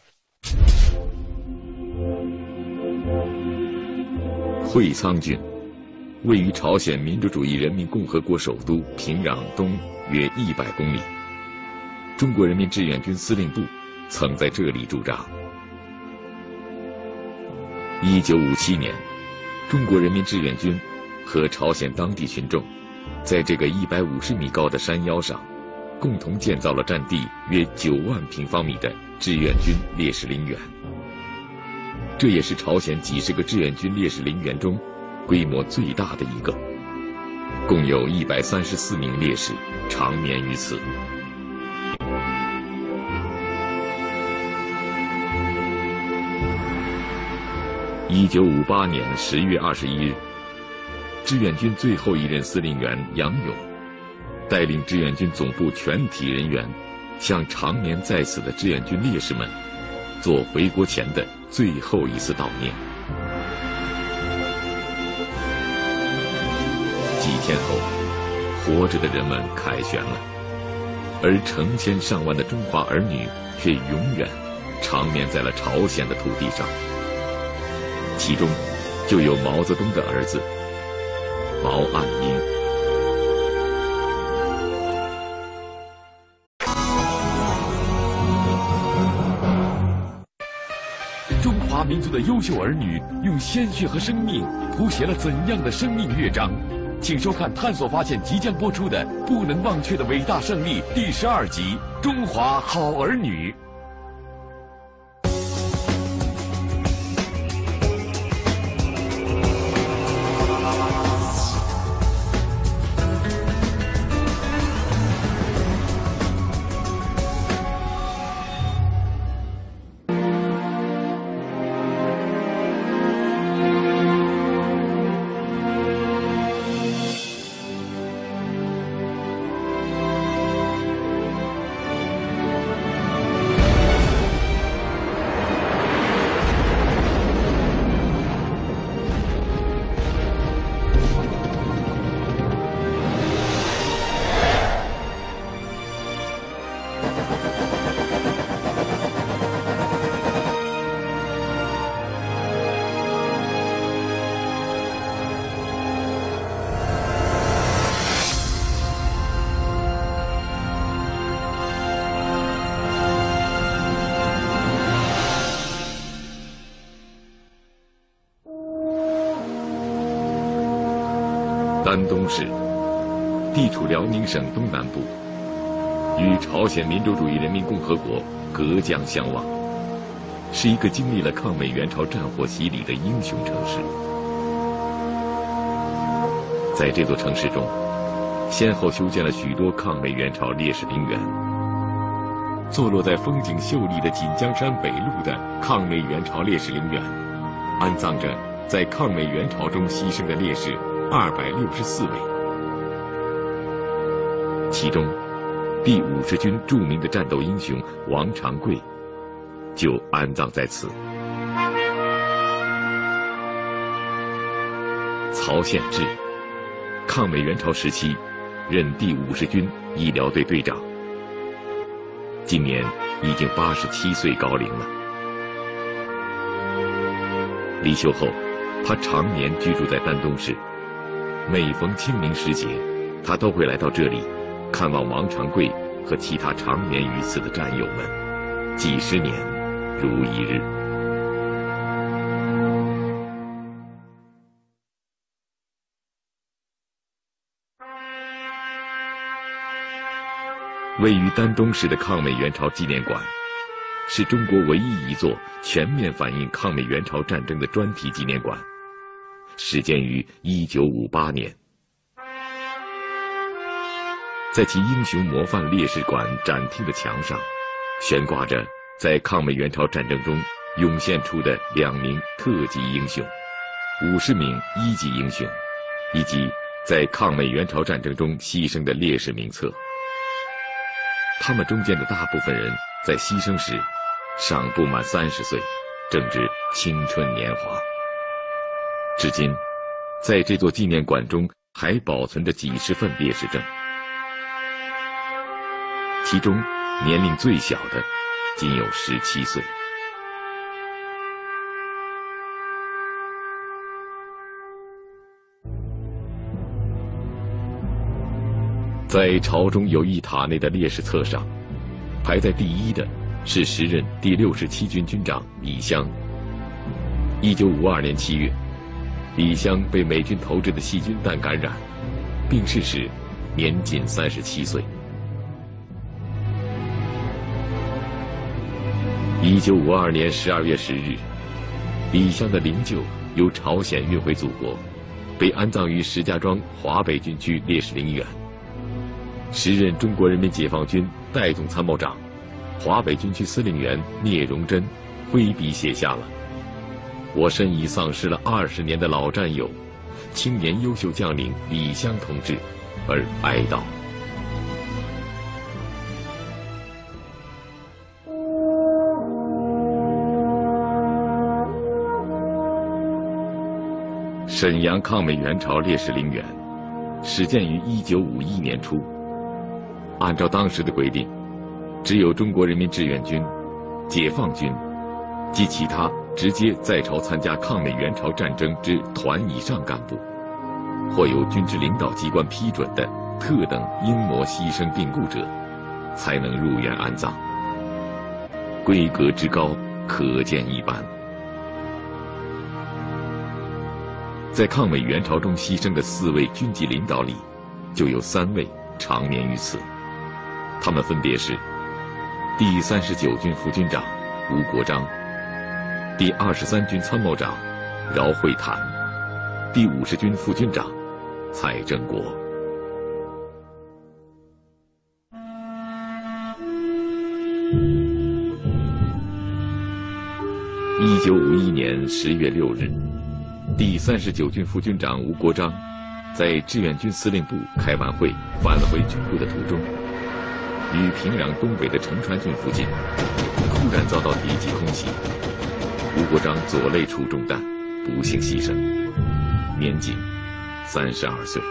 会昌郡位于朝鲜民主主义人民共和国首都平壤东约一百公里。中国人民志愿军司令部曾在这里驻扎。一九五七年。中国人民志愿军和朝鲜当地群众，在这个一百五十米高的山腰上，共同建造了占地约九万平方米的志愿军烈士陵园。这也是朝鲜几十个志愿军烈士陵园中规模最大的一个，共有一百三十四名烈士长眠于此。一九五八年十月二十一日，志愿军最后一任司令员杨勇，带领志愿军总部全体人员，向长眠在此的志愿军烈士们，做回国前的最后一次悼念。天后，活着的人们凯旋了，而成千上万的中华儿女却永远长眠在了朝鲜的土地上。其中，就有毛泽东的儿子毛岸英。
中华民族的优秀儿女用鲜血和生命谱写了怎样的生命乐章？请收看《探索发现》即将播出的不能忘却的伟大胜利第十二集《中华好儿女》。
宁省东南部，与朝鲜民主主义人民共和国隔江相望，是一个经历了抗美援朝战火洗礼的英雄城市。在这座城市中，先后修建了许多抗美援朝烈士陵园。坐落在风景秀丽的锦江山北麓的抗美援朝烈士陵园，安葬着在抗美援朝中牺牲的烈士。二百六十四位，其中第五十军著名的战斗英雄王长贵就安葬在此。曹献志，抗美援朝时期任第五十军医疗队队长，今年已经八十七岁高龄了。离休后，他常年居住在丹东市。每逢清明时节，他都会来到这里，看望王长贵和其他长眠于此的战友们。几十年如一日。位于丹东市的抗美援朝纪念馆，是中国唯一一座全面反映抗美援朝战争的专题纪念馆，始建于1958年。在其英雄模范烈士馆展厅的墙上，悬挂着在抗美援朝战争中涌现出的两名特级英雄、五十名一级英雄，以及在抗美援朝战争中牺牲的烈士名册。他们中间的大部分人在牺牲时尚不满三十岁，正值青春年华。至今，在这座纪念馆中还保存着几十份烈士证。其中，年龄最小的仅有十七岁。在朝中友谊塔内的烈士册上，排在第一的是时任第六十七军军长李湘。一九五二年七月，李湘被美军投掷的细菌弹感染，病逝时年仅三十七岁。一九五二年十二月十日，李湘的灵柩由朝鲜运回祖国，被安葬于石家庄华北军区烈士陵园。时任中国人民解放军代总参谋长、华北军区司令员聂荣臻挥笔写下了：“我深已丧失了二十年的老战友、青年优秀将领李湘同志，而哀悼。”沈阳抗美援朝烈士陵园始建于一九五一年初。按照当时的规定，只有中国人民志愿军、解放军及其他直接在朝参加抗美援朝战争之团以上干部，或由军职领导机关批准的特等英模牺牲病故者，才能入园安葬。规格之高，可见一斑。在抗美援朝中牺牲的四位军级领导里，就有三位长眠于此。他们分别是：第三十九军副军长吴国璋，第二十三军参谋长饶惠谈，第五十军副军长蔡振国。一九五一年十月六日。第三十九军副军长吴国璋，在志愿军司令部开完会返回军部的途中，与平壤东北的城川郡附近，突然遭到敌机空袭。吴国璋左肋处中弹，不幸牺牲，年仅三十二岁，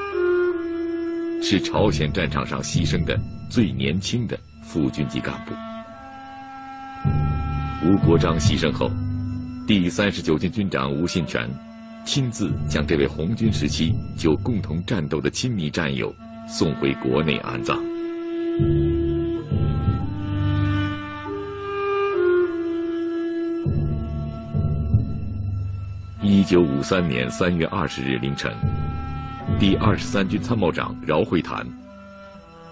是朝鲜战场上牺牲的最年轻的副军级干部。吴国璋牺牲后，第三十九军军长吴信全。亲自将这位红军时期就共同战斗的亲密战友送回国内安葬。一九五三年三月二十日凌晨，第二十三军参谋长饶会谈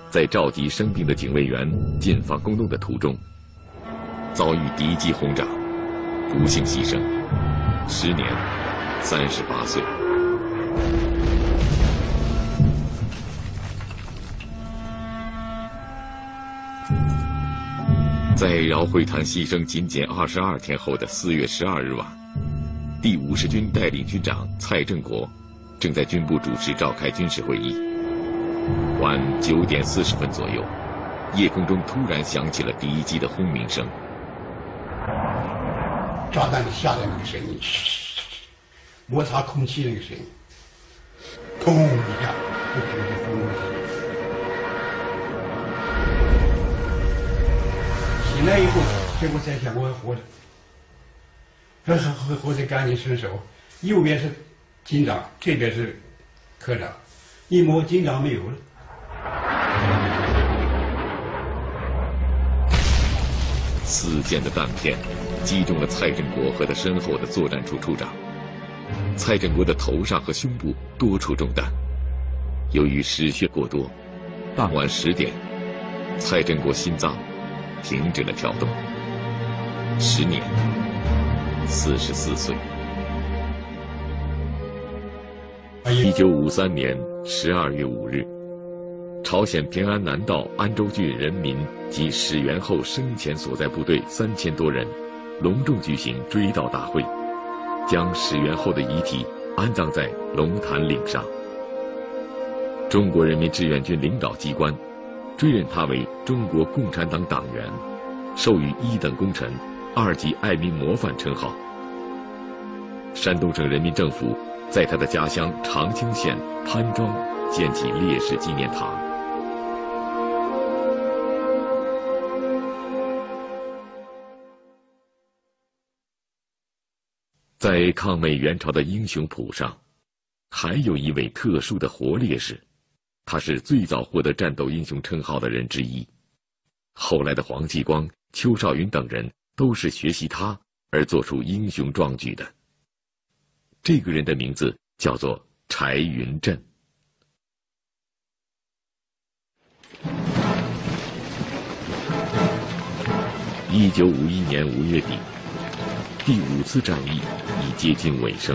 在召集生病的警卫员进防空洞的途中，遭遇敌机轰炸，不幸牺牲，时年。三十八岁，在饶会堂牺牲仅仅二十二天后的四月十二日晚，第五十军代理军长蔡振国正在军部主持召开军事会议。晚九点四十分左右，夜空中突然响起了敌机的轰鸣声，
炸弹下来那个声音。摩擦空气那个声音，砰一下，就直接轰过去。醒来以后，结果在想我还活着，这是活活得赶紧伸手，右边是警长，这边是科长，一摸警长没有了。
四箭的弹片击中了蔡振国和他身后的作战处处长。蔡振国的头上和胸部多处中弹，由于失血过多，傍晚十点，蔡振国心脏停止了跳动。时年四十四岁。一九五三年十二月五日，朝鲜平安南道安州郡人民及史元后生前所在部队三千多人，隆重举行追悼大会，将始元后的遗体安葬在龙潭岭上。中国人民志愿军领导机关追认他为中国共产党党员，授予一等功臣、二级爱民模范称号。山东省人民政府。在他的家乡长清县潘庄建起烈士纪念堂。在抗美援朝的英雄谱上，还有一位特殊的活烈士，他是最早获得战斗英雄称号的人之一。后来的黄继光、邱少云等人都是学习他而做出英雄壮举的。这个人的名字叫做柴云振。一九五一年五月底，第五次战役已接近尾声。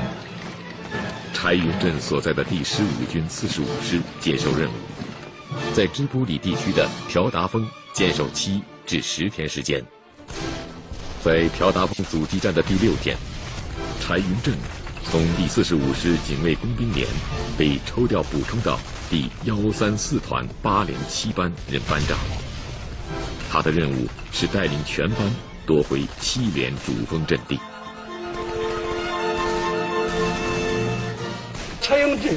柴云振所在的第十五军四十五师接受任务，在支布里地区的朴达峰坚守七至十天时间。在朴达峰阻击战的第六天，柴云振。从第四十五师警卫工兵连被抽调补充到第幺三四团八连七班任班长，他的任务是带领全班夺回七连主峰阵地。
蔡英振，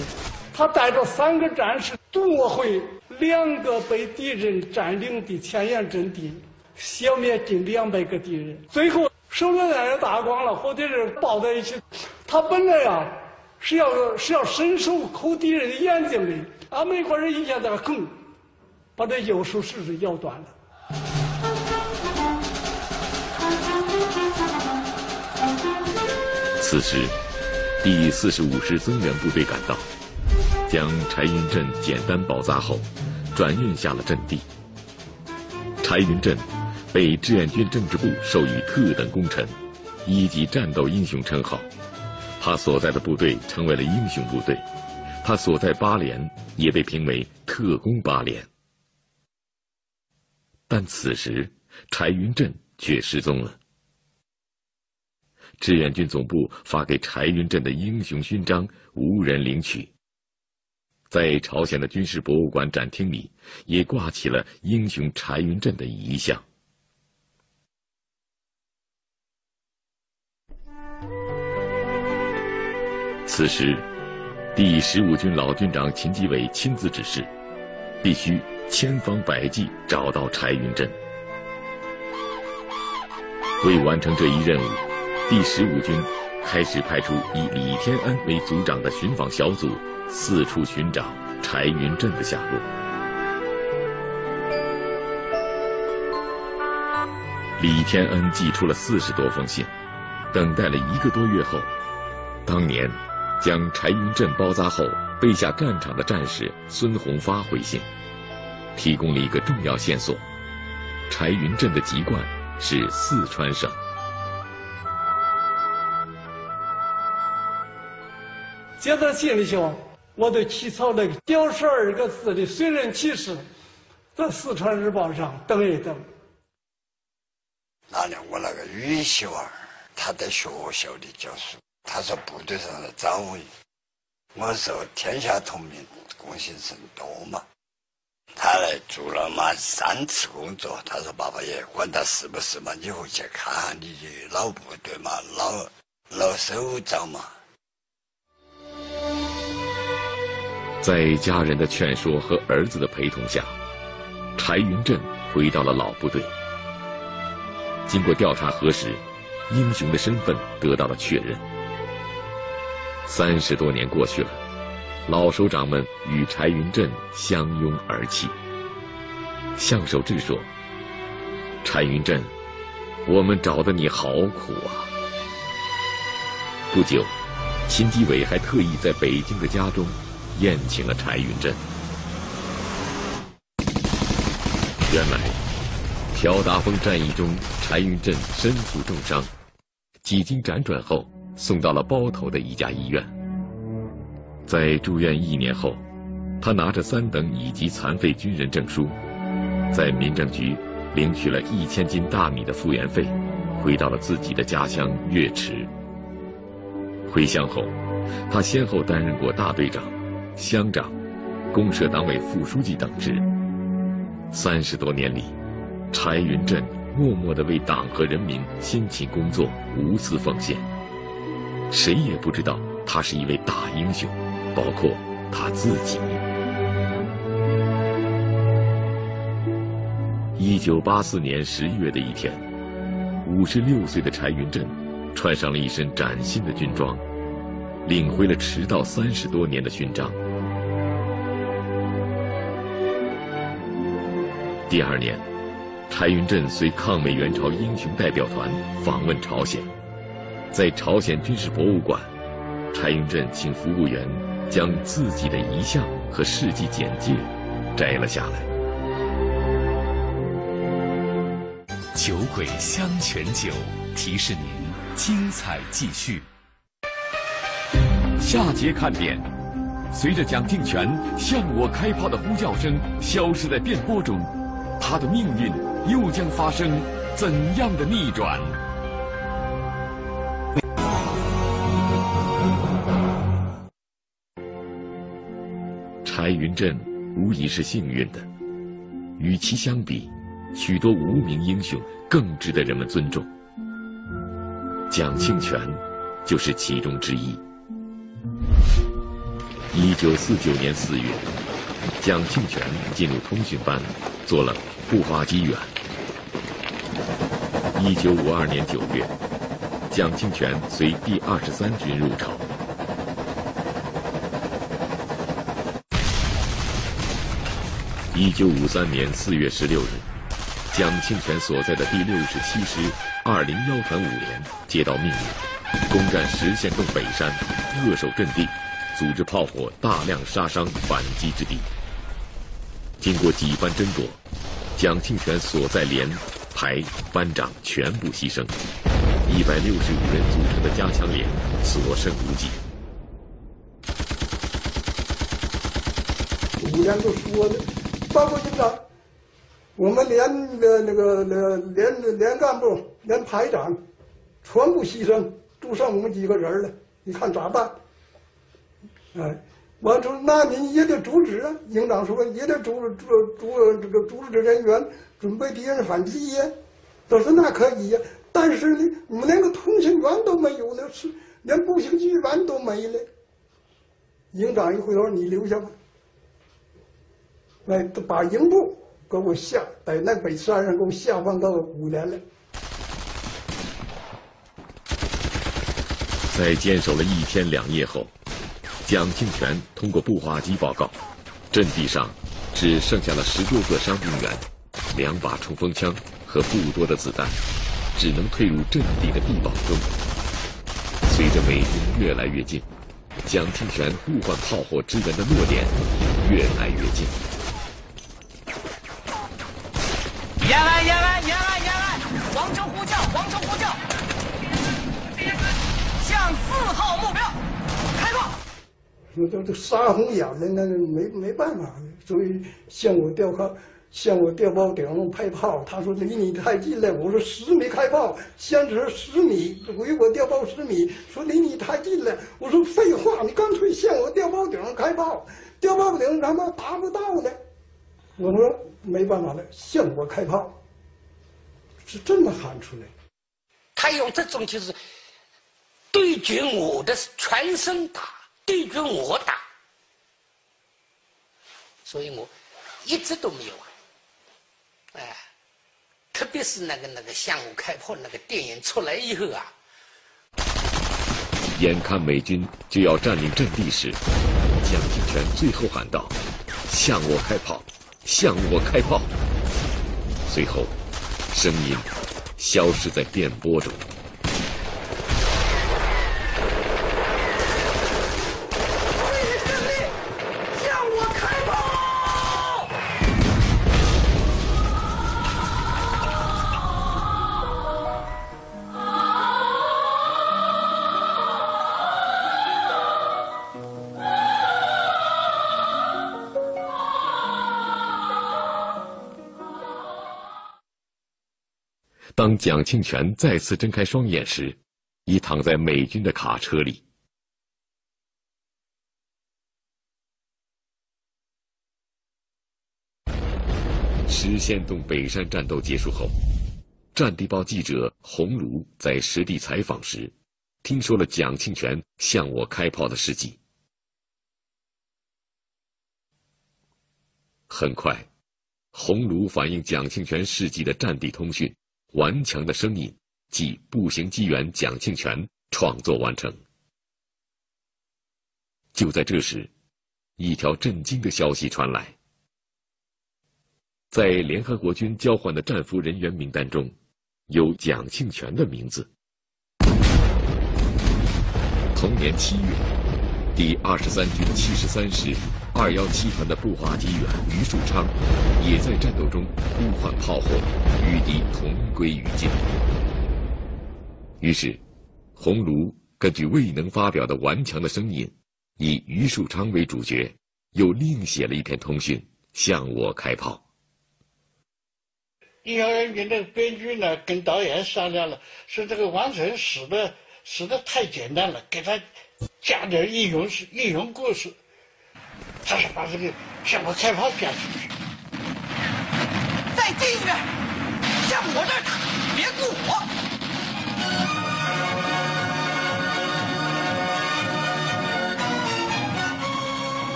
他带着三个战士夺回两个被敌人占领的前沿阵地，消灭近两百个敌人，最后。手榴弹也打光了，和敌人抱在一起。他本来呀是要是要伸手抠敌人的眼睛的，俺美国人一下在那哼，把这右手食指咬断了。
此时，第四十五师增援部队赶到，将柴云振简单包扎后，转运下了阵地。柴云振。被志愿军政治部授予特等功臣、一级战斗英雄称号，他所在的部队成为了英雄部队，他所在八连也被评为特工八连。但此时，柴云振却失踪了。志愿军总部发给柴云振的英雄勋章无人领取，在朝鲜的军事博物馆展厅里，也挂起了英雄柴云振的遗像。此时，第十五军老军长秦基伟亲自指示，必须千方百计找到柴云振。为完成这一任务，第十五军开始派出以李天恩为组长的寻访小组，四处寻找柴云振的下落。李天恩寄出了四十多封信，等待了一个多月后，当年。将柴云振包扎后背下战场的战士孙洪发回信，提供了一个重要线索：柴云振的籍贯是四川省。
接到信里头，我就起草那个九十二个字的随人启事，在四川日报上登一登。
那年我那个女媳妇儿，她在学校里教书。他说部队上的张伟，我说天下同民，贡献甚多嘛。他来做了嘛三次工作。他说：“爸爸也管他是不是嘛，你回去看下你的老部队嘛，老老首长嘛。”
在家人的劝说和儿子的陪同下，柴云振回到了老部队。经过调查核实，英雄的身份得到了确认。三十多年过去了，老首长们与柴云振相拥而泣。向守志说：“柴云振我们找的你好苦啊！”不久，秦基伟还特意在北京的家中宴请了柴云振。原来，朴达峰战役中，柴云振身负重伤，几经辗转后送到了包头的一家医院。在住院一年后，他拿着三等乙级残废军人证书，在民政局领取了一千斤大米的复员费，回到了自己的家乡岳池。回乡后，他先后担任过大队长、乡长、公社党委副书记等职。三十多年里，柴云振默默地为党和人民辛勤工作，无私奉献。谁也不知道他是一位大英雄，包括他自己。一九八四年十一月的一天，五十六岁的柴云振。穿上了一身崭新的军装，领回了迟到三十多年的勋章。第二年，柴云振随抗美援朝英雄代表团访问朝鲜，在朝鲜军事博物馆，柴云振请服务员将自己的遗像和事迹简介摘了下来。
酒鬼香泉酒提示您。精彩继续。
下节看点：随着蒋庆泉向我开炮的呼叫声消失在电波中，他的命运又将发生怎样的逆转？
柴云振无疑是幸运的，与其相比，许多无名英雄更值得人们尊重。蒋庆泉就是其中之一。一九四九年四月，蒋庆泉进入通讯班，做了步话机员。一九五二年九月，蒋庆泉随第二十三军入朝。一九五三年四月十六日，蒋庆泉所在的第六十七师。二零幺团五连接到命令，攻占石县洞北山，扼守阵地，组织炮火大量杀伤反击之地。经过几番争夺，蒋庆泉所在连、排、班长全部牺牲，一百六十五人组成的加强连所剩无几。
五连都说的，报告营长。我们连的那个那连连干部、连排长，全部牺牲，就剩我们几个人了。你看咋办？哎，完说那你也得阻止啊。营长说也得阻阻阻这个组织人员准备敌人反击呀。他说那可以呀，但是呢，我们连个通讯员都没有了，是连步行机员都没了。营长一回头，你留下吧。哎，把营部。给我下在那北山上，给我下放到五连了。
在坚守了一天两夜后，蒋庆泉通过步话机报告，阵地上只剩下了十多个伤病员，两把冲锋枪和不多的子弹，只能退入阵地的地堡中。随着美军越来越近，蒋庆泉呼唤炮火支援的落点越来越近。
延安，延安，延安，延安！黄城呼叫，黄城
说都都杀红眼了，那没没办法，所以向我调炮，向我调包顶上开炮。他说离你太近了，我说十米开炮，先是十米，给我调包十米，说离你太近了。我说废话，你干脆向我调包顶上开炮，调包顶他妈达不到的。我说。没办法了，向我开炮，是这么喊出来。
他用这种就是对决我的全身打，对着我打，所以我一直都没有啊。哎，特别是那个那个向我开炮那个电影出来以后啊，
眼看美军就要占领阵地时，蒋庆泉最后喊道：“向我开炮！”向我开炮！随后，声音消失在电波中。当蒋庆泉再次睁开双眼时，已躺在美军的卡车里。石仙洞北山战斗结束后，战地报记者洪儒在实地采访时，听说了蒋庆泉向我开炮的事迹。很快，洪儒反映蒋庆泉事迹的战地通讯。顽强的声音，即步行机员蒋庆泉创作完成。就在这时，一条震惊的消息传来：在联合国军交换的战俘人员名单中，有蒋庆泉的名字。同年七月。第二十三军七十三师二幺七团的步话机员于树昌，也在战斗中呼唤炮火，与敌同归于尽。于是，鸿儒根据未能发表的顽强的声音，以于树昌为主角，又另写了一篇通讯，向我开炮。
因为人的编剧呢跟导演商量了，说这个王成死的死的太简单了，给他。加点英雄事、英雄故事，他是把这个向我开炮讲出去。
再近一点，向我这儿打，别顾我。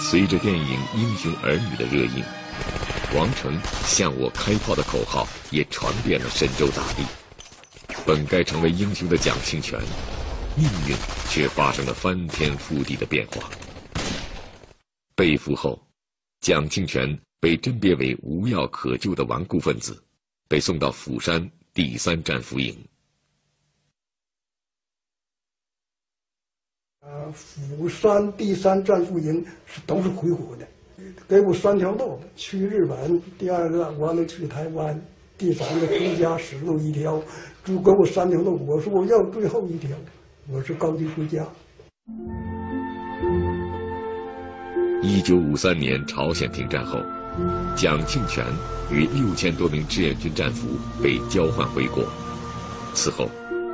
随着电影《英雄儿女》的热映，王成向我开炮的口号也传遍了神州大地。本该成为英雄的蒋庆泉。命运却发生了翻天覆地的变化。被俘后，蒋庆泉被甄别为无药可救的顽固分子，被送到釜山第三战俘营。
呃，釜山第三战俘营是都是回国的，给我三条路：去日本，第二个我们去台湾，第三个回家死路一条，就给我三条路。我说我要最后一条。我是高级回家。
一九五三年朝鲜停战后，蒋庆泉与六千多名志愿军战俘被交换回国。此后，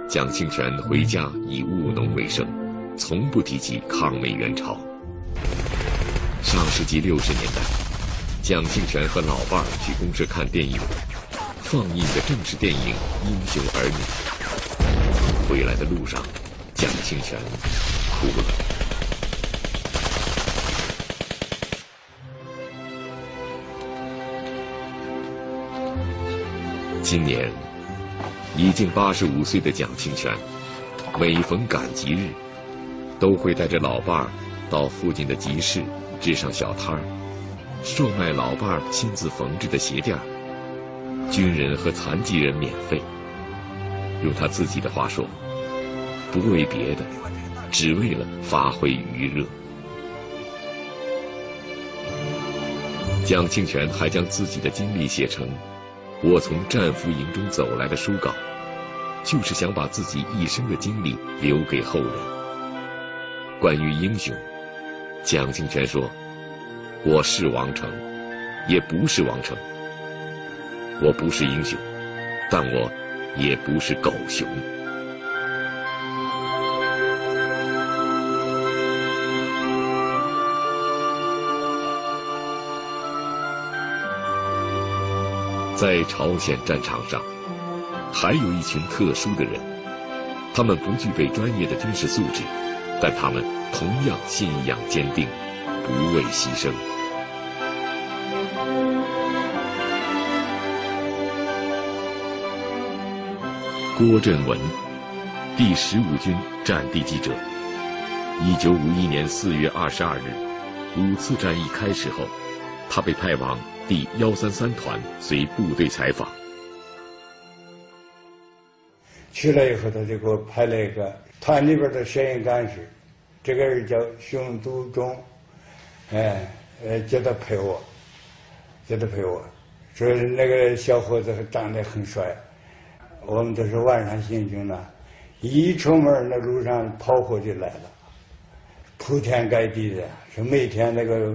蒋庆泉回家以务农为生，从不提及抗美援朝。上世纪六十年代，蒋庆泉和老伴儿去公社看电影，放映的正是电影《英雄儿女》。回来的路上。蒋庆泉哭了。今年已经八十五岁的蒋庆泉，每逢赶集日，都会带着老伴儿到附近的集市支上小摊儿，售卖老伴儿亲自缝制的鞋垫儿，军人和残疾人免费。用他自己的话说。不为别的，只为了发挥余热。蒋庆泉还将自己的经历写成《我从战俘营中走来的》书稿，就是想把自己一生的经历留给后人。关于英雄，蒋庆泉说：“我是王成，也不是王成。我不是英雄，但我也不是狗熊。”在朝鲜战场上，还有一群特殊的人，他们不具备专业的军事素质，但他们同样信仰坚定，不畏牺牲。郭振文，第十五军战地记者。一九五一年四月二十二日，五次战役开始后，他被派往。第幺三三团随部队采访。
去了以后，他就给我派了一个团里边的摄影干事，这个人叫熊笃忠，哎，呃，叫他陪我，叫他陪我，说那个小伙子长得很帅，我们都是晚上行军了，一出门那路上炮火就来了，铺天盖地的，是每天那个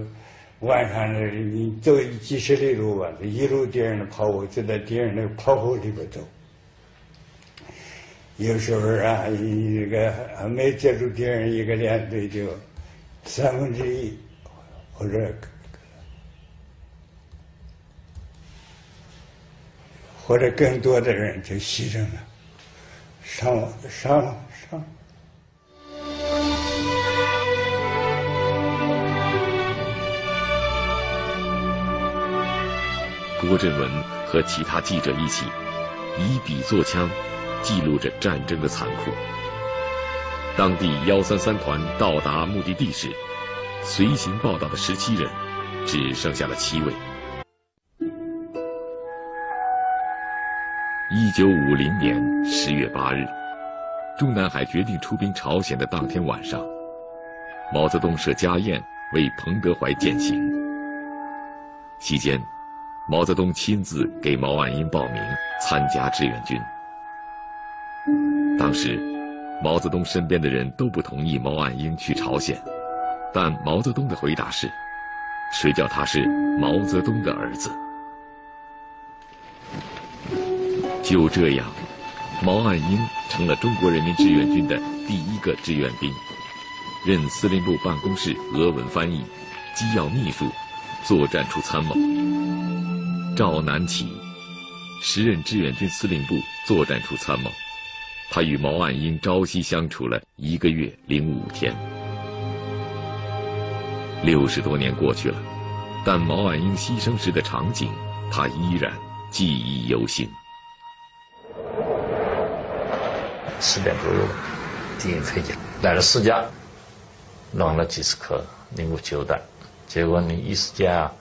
晚上呢你走几十里路吧，一路敌人的炮火就在敌人那个炮火里边走。有时候啊，一个还没接住敌人一个连队就三分之一或者或者更多的人就牺牲了，伤亡伤
郭振文和其他记者一起以笔作枪。记录着战争的残酷。当地幺三三团到达目的地时，随行报道的十七人，只剩下了七位。一九五零年十月八日，中南海决定出兵朝鲜的当天晚上，毛泽东设家宴为彭德怀饯行。期间，毛泽东亲自给毛岸英报名参加志愿军。当时，毛泽东身边的人都不同意毛岸英去朝鲜，但毛泽东的回答是：“谁叫他是毛泽东的儿子？”就这样，毛岸英成了中国人民志愿军的第一个志愿兵，任司令部办公室俄文翻译、机要秘书、作战处参谋。赵南起，时任志愿军司令部作战处参谋。他与毛岸英朝夕相处了一个月零五天。六十多年过去了，但毛岸英牺牲时的场景，他依然记忆犹新。
十点左右，敌人飞机来了四架，扔了几十颗零五九弹，结果呢，一时间啊，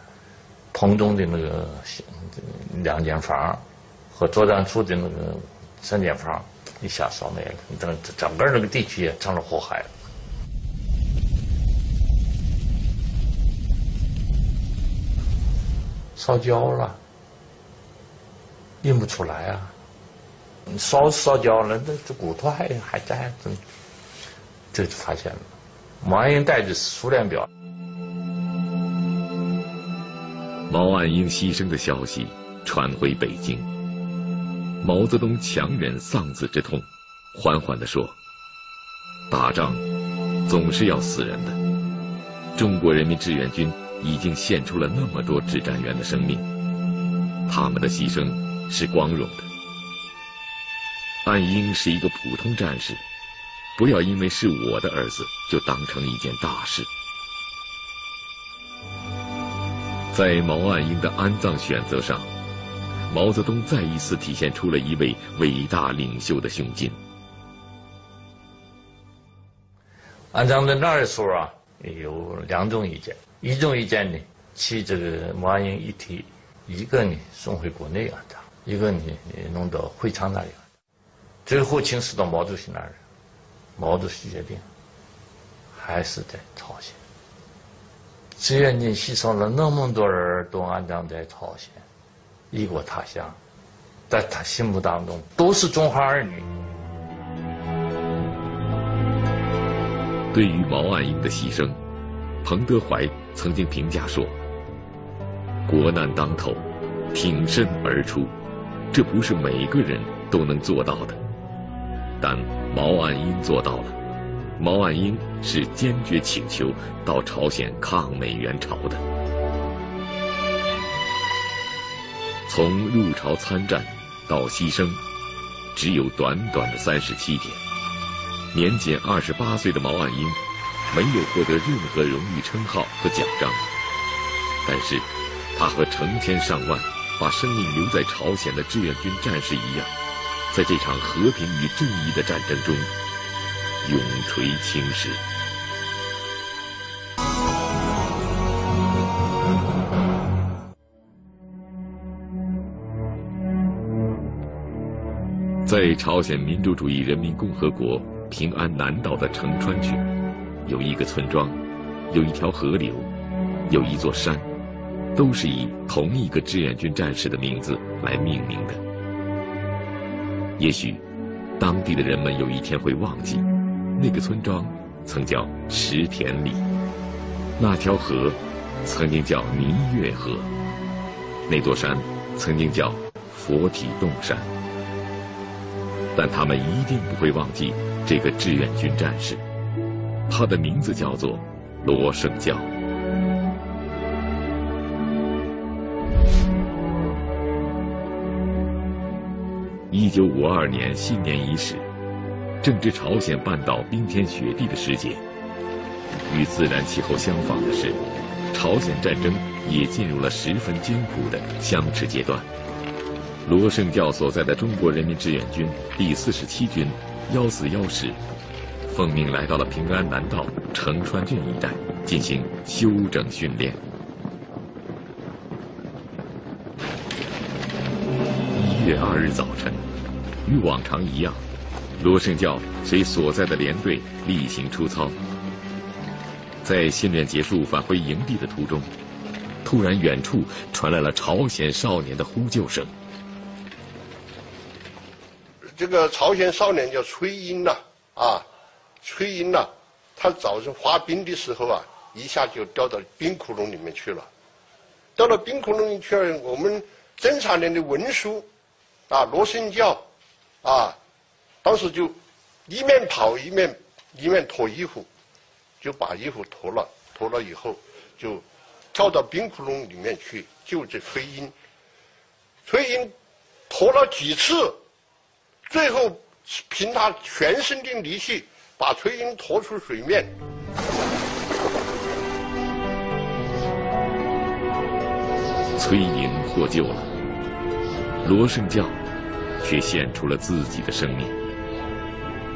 彭中的那个两间房和作战处的那个三间房。一下烧没了，整整个那个地区也成了火海了，烧焦了，印不出来啊！烧烧焦了，那这骨头还还在，这就发现了。王英带着苏联表，
毛岸英牺牲的消息传回北京。毛泽东强忍丧子之痛，缓缓地说：“打仗总是要死人的。中国人民志愿军已经献出了那么多指战员的生命，他们的牺牲是光荣的。岸英是一个普通战士，不要因为是我的儿子就当成一件大事。”在毛岸英的安葬选择上。毛泽东再一次体现出了一位伟大领袖的胸襟。
安葬在那儿的时候啊，有两种意见。一种意见呢，其这个毛岸英遗体，一个呢送回国内安葬，一个呢弄到会昌那里。最后请示到毛主席那儿，毛主席决定还是在朝鲜。志愿军牺牲了那么多人，都安葬在朝鲜。异国他乡，在他心目当中都是中华儿女。
对于毛岸英的牺牲，彭德怀曾经评价说：“国难当头，挺身而出，这不是每个人都能做到的。但毛岸英做到了。毛岸英是坚决请求到朝鲜抗美援朝的。”从入朝参战到牺牲，只有短短的三十七天。年仅二十八岁的毛岸英，没有获得任何荣誉称号和奖章，但是，他和成千上万把生命留在朝鲜的志愿军战士一样，在这场和平与正义的战争中，永垂青史。在朝鲜民主主义人民共和国平安南道的城川区，有一个村庄，有一条河流，有一座山，都是以同一个志愿军战士的名字来命名的。也许，当地的人们有一天会忘记，那个村庄曾叫石田里，那条河曾经叫尼月河，那座山曾经叫佛体洞山。但他们一定不会忘记这个志愿军战士，他的名字叫做罗胜教。一九五二年新年伊始，正值朝鲜半岛冰天雪地的时节。与自然气候相仿的是，朝鲜战争也进入了十分艰苦的相持阶段。罗胜教所在的中国人民志愿军第四十七军幺四幺师，奉命来到了平安南道城川郡一带进行休整训练。一月二日早晨，与往常一样，罗胜教随所在的连队例行出操。在训练结束返回营地的途中，突然远处传来了朝鲜少年的呼救声。
这个朝鲜少年叫崔英呐，啊，崔英呐，他早晨滑冰的时候啊，一下就掉到冰窟窿里面去了。掉到冰窟窿里去了，我们侦察连的文书，啊，罗胜教，啊，当时就一面跑一面一面脱衣服，就把衣服脱了，脱了以后就跳到冰窟窿里面去救这崔英。崔英脱了几次。最后，凭他全身的力气，把崔英拖出水面。
崔英获救了，罗胜教却献出了自己的生命。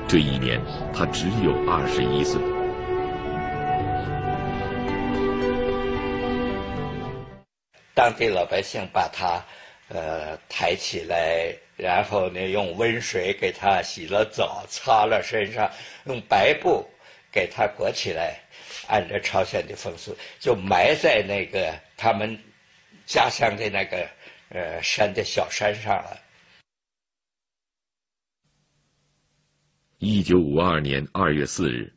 这一年，他只有二十一岁。
当地老百姓把他，呃，抬起来。然后呢，用温水给他洗了澡，擦了身上，用白布给他裹起来，按照朝鲜的风俗，就埋在那个他们家乡的那个呃山的小山上了。
一九五二年二月四日，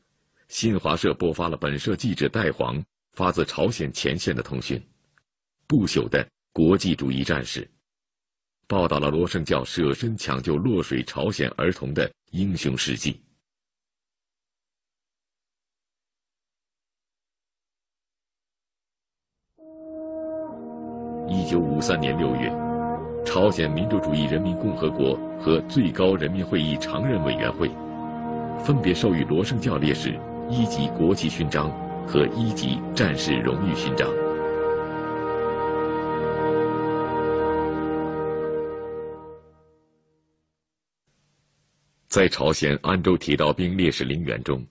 新华社播发了本社记者戴煌发自朝鲜前线的通讯：不朽的国际主义战士。报道了罗盛教舍身抢救落水朝鲜儿童的英雄事迹。一九五三年六月，朝鲜民主主义人民共和国和最高人民会议常任委员会分别授予罗盛教烈士一级国旗勋章和一级战士荣誉勋章。在朝鲜安州铁道兵烈士陵园中，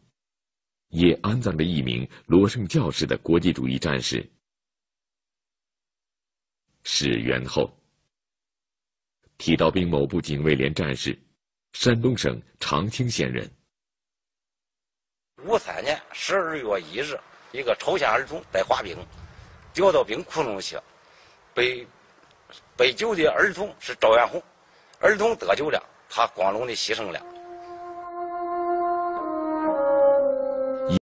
也安葬着一名罗盛教士的国际主义战士史元厚。铁道兵某部警卫连战士，山东省长清县人。
五三年十二月一日，一个朝鲜儿童在滑冰，掉到冰窟窿去，被被救的儿童是赵元红，儿童得救了。他光荣的牺牲了。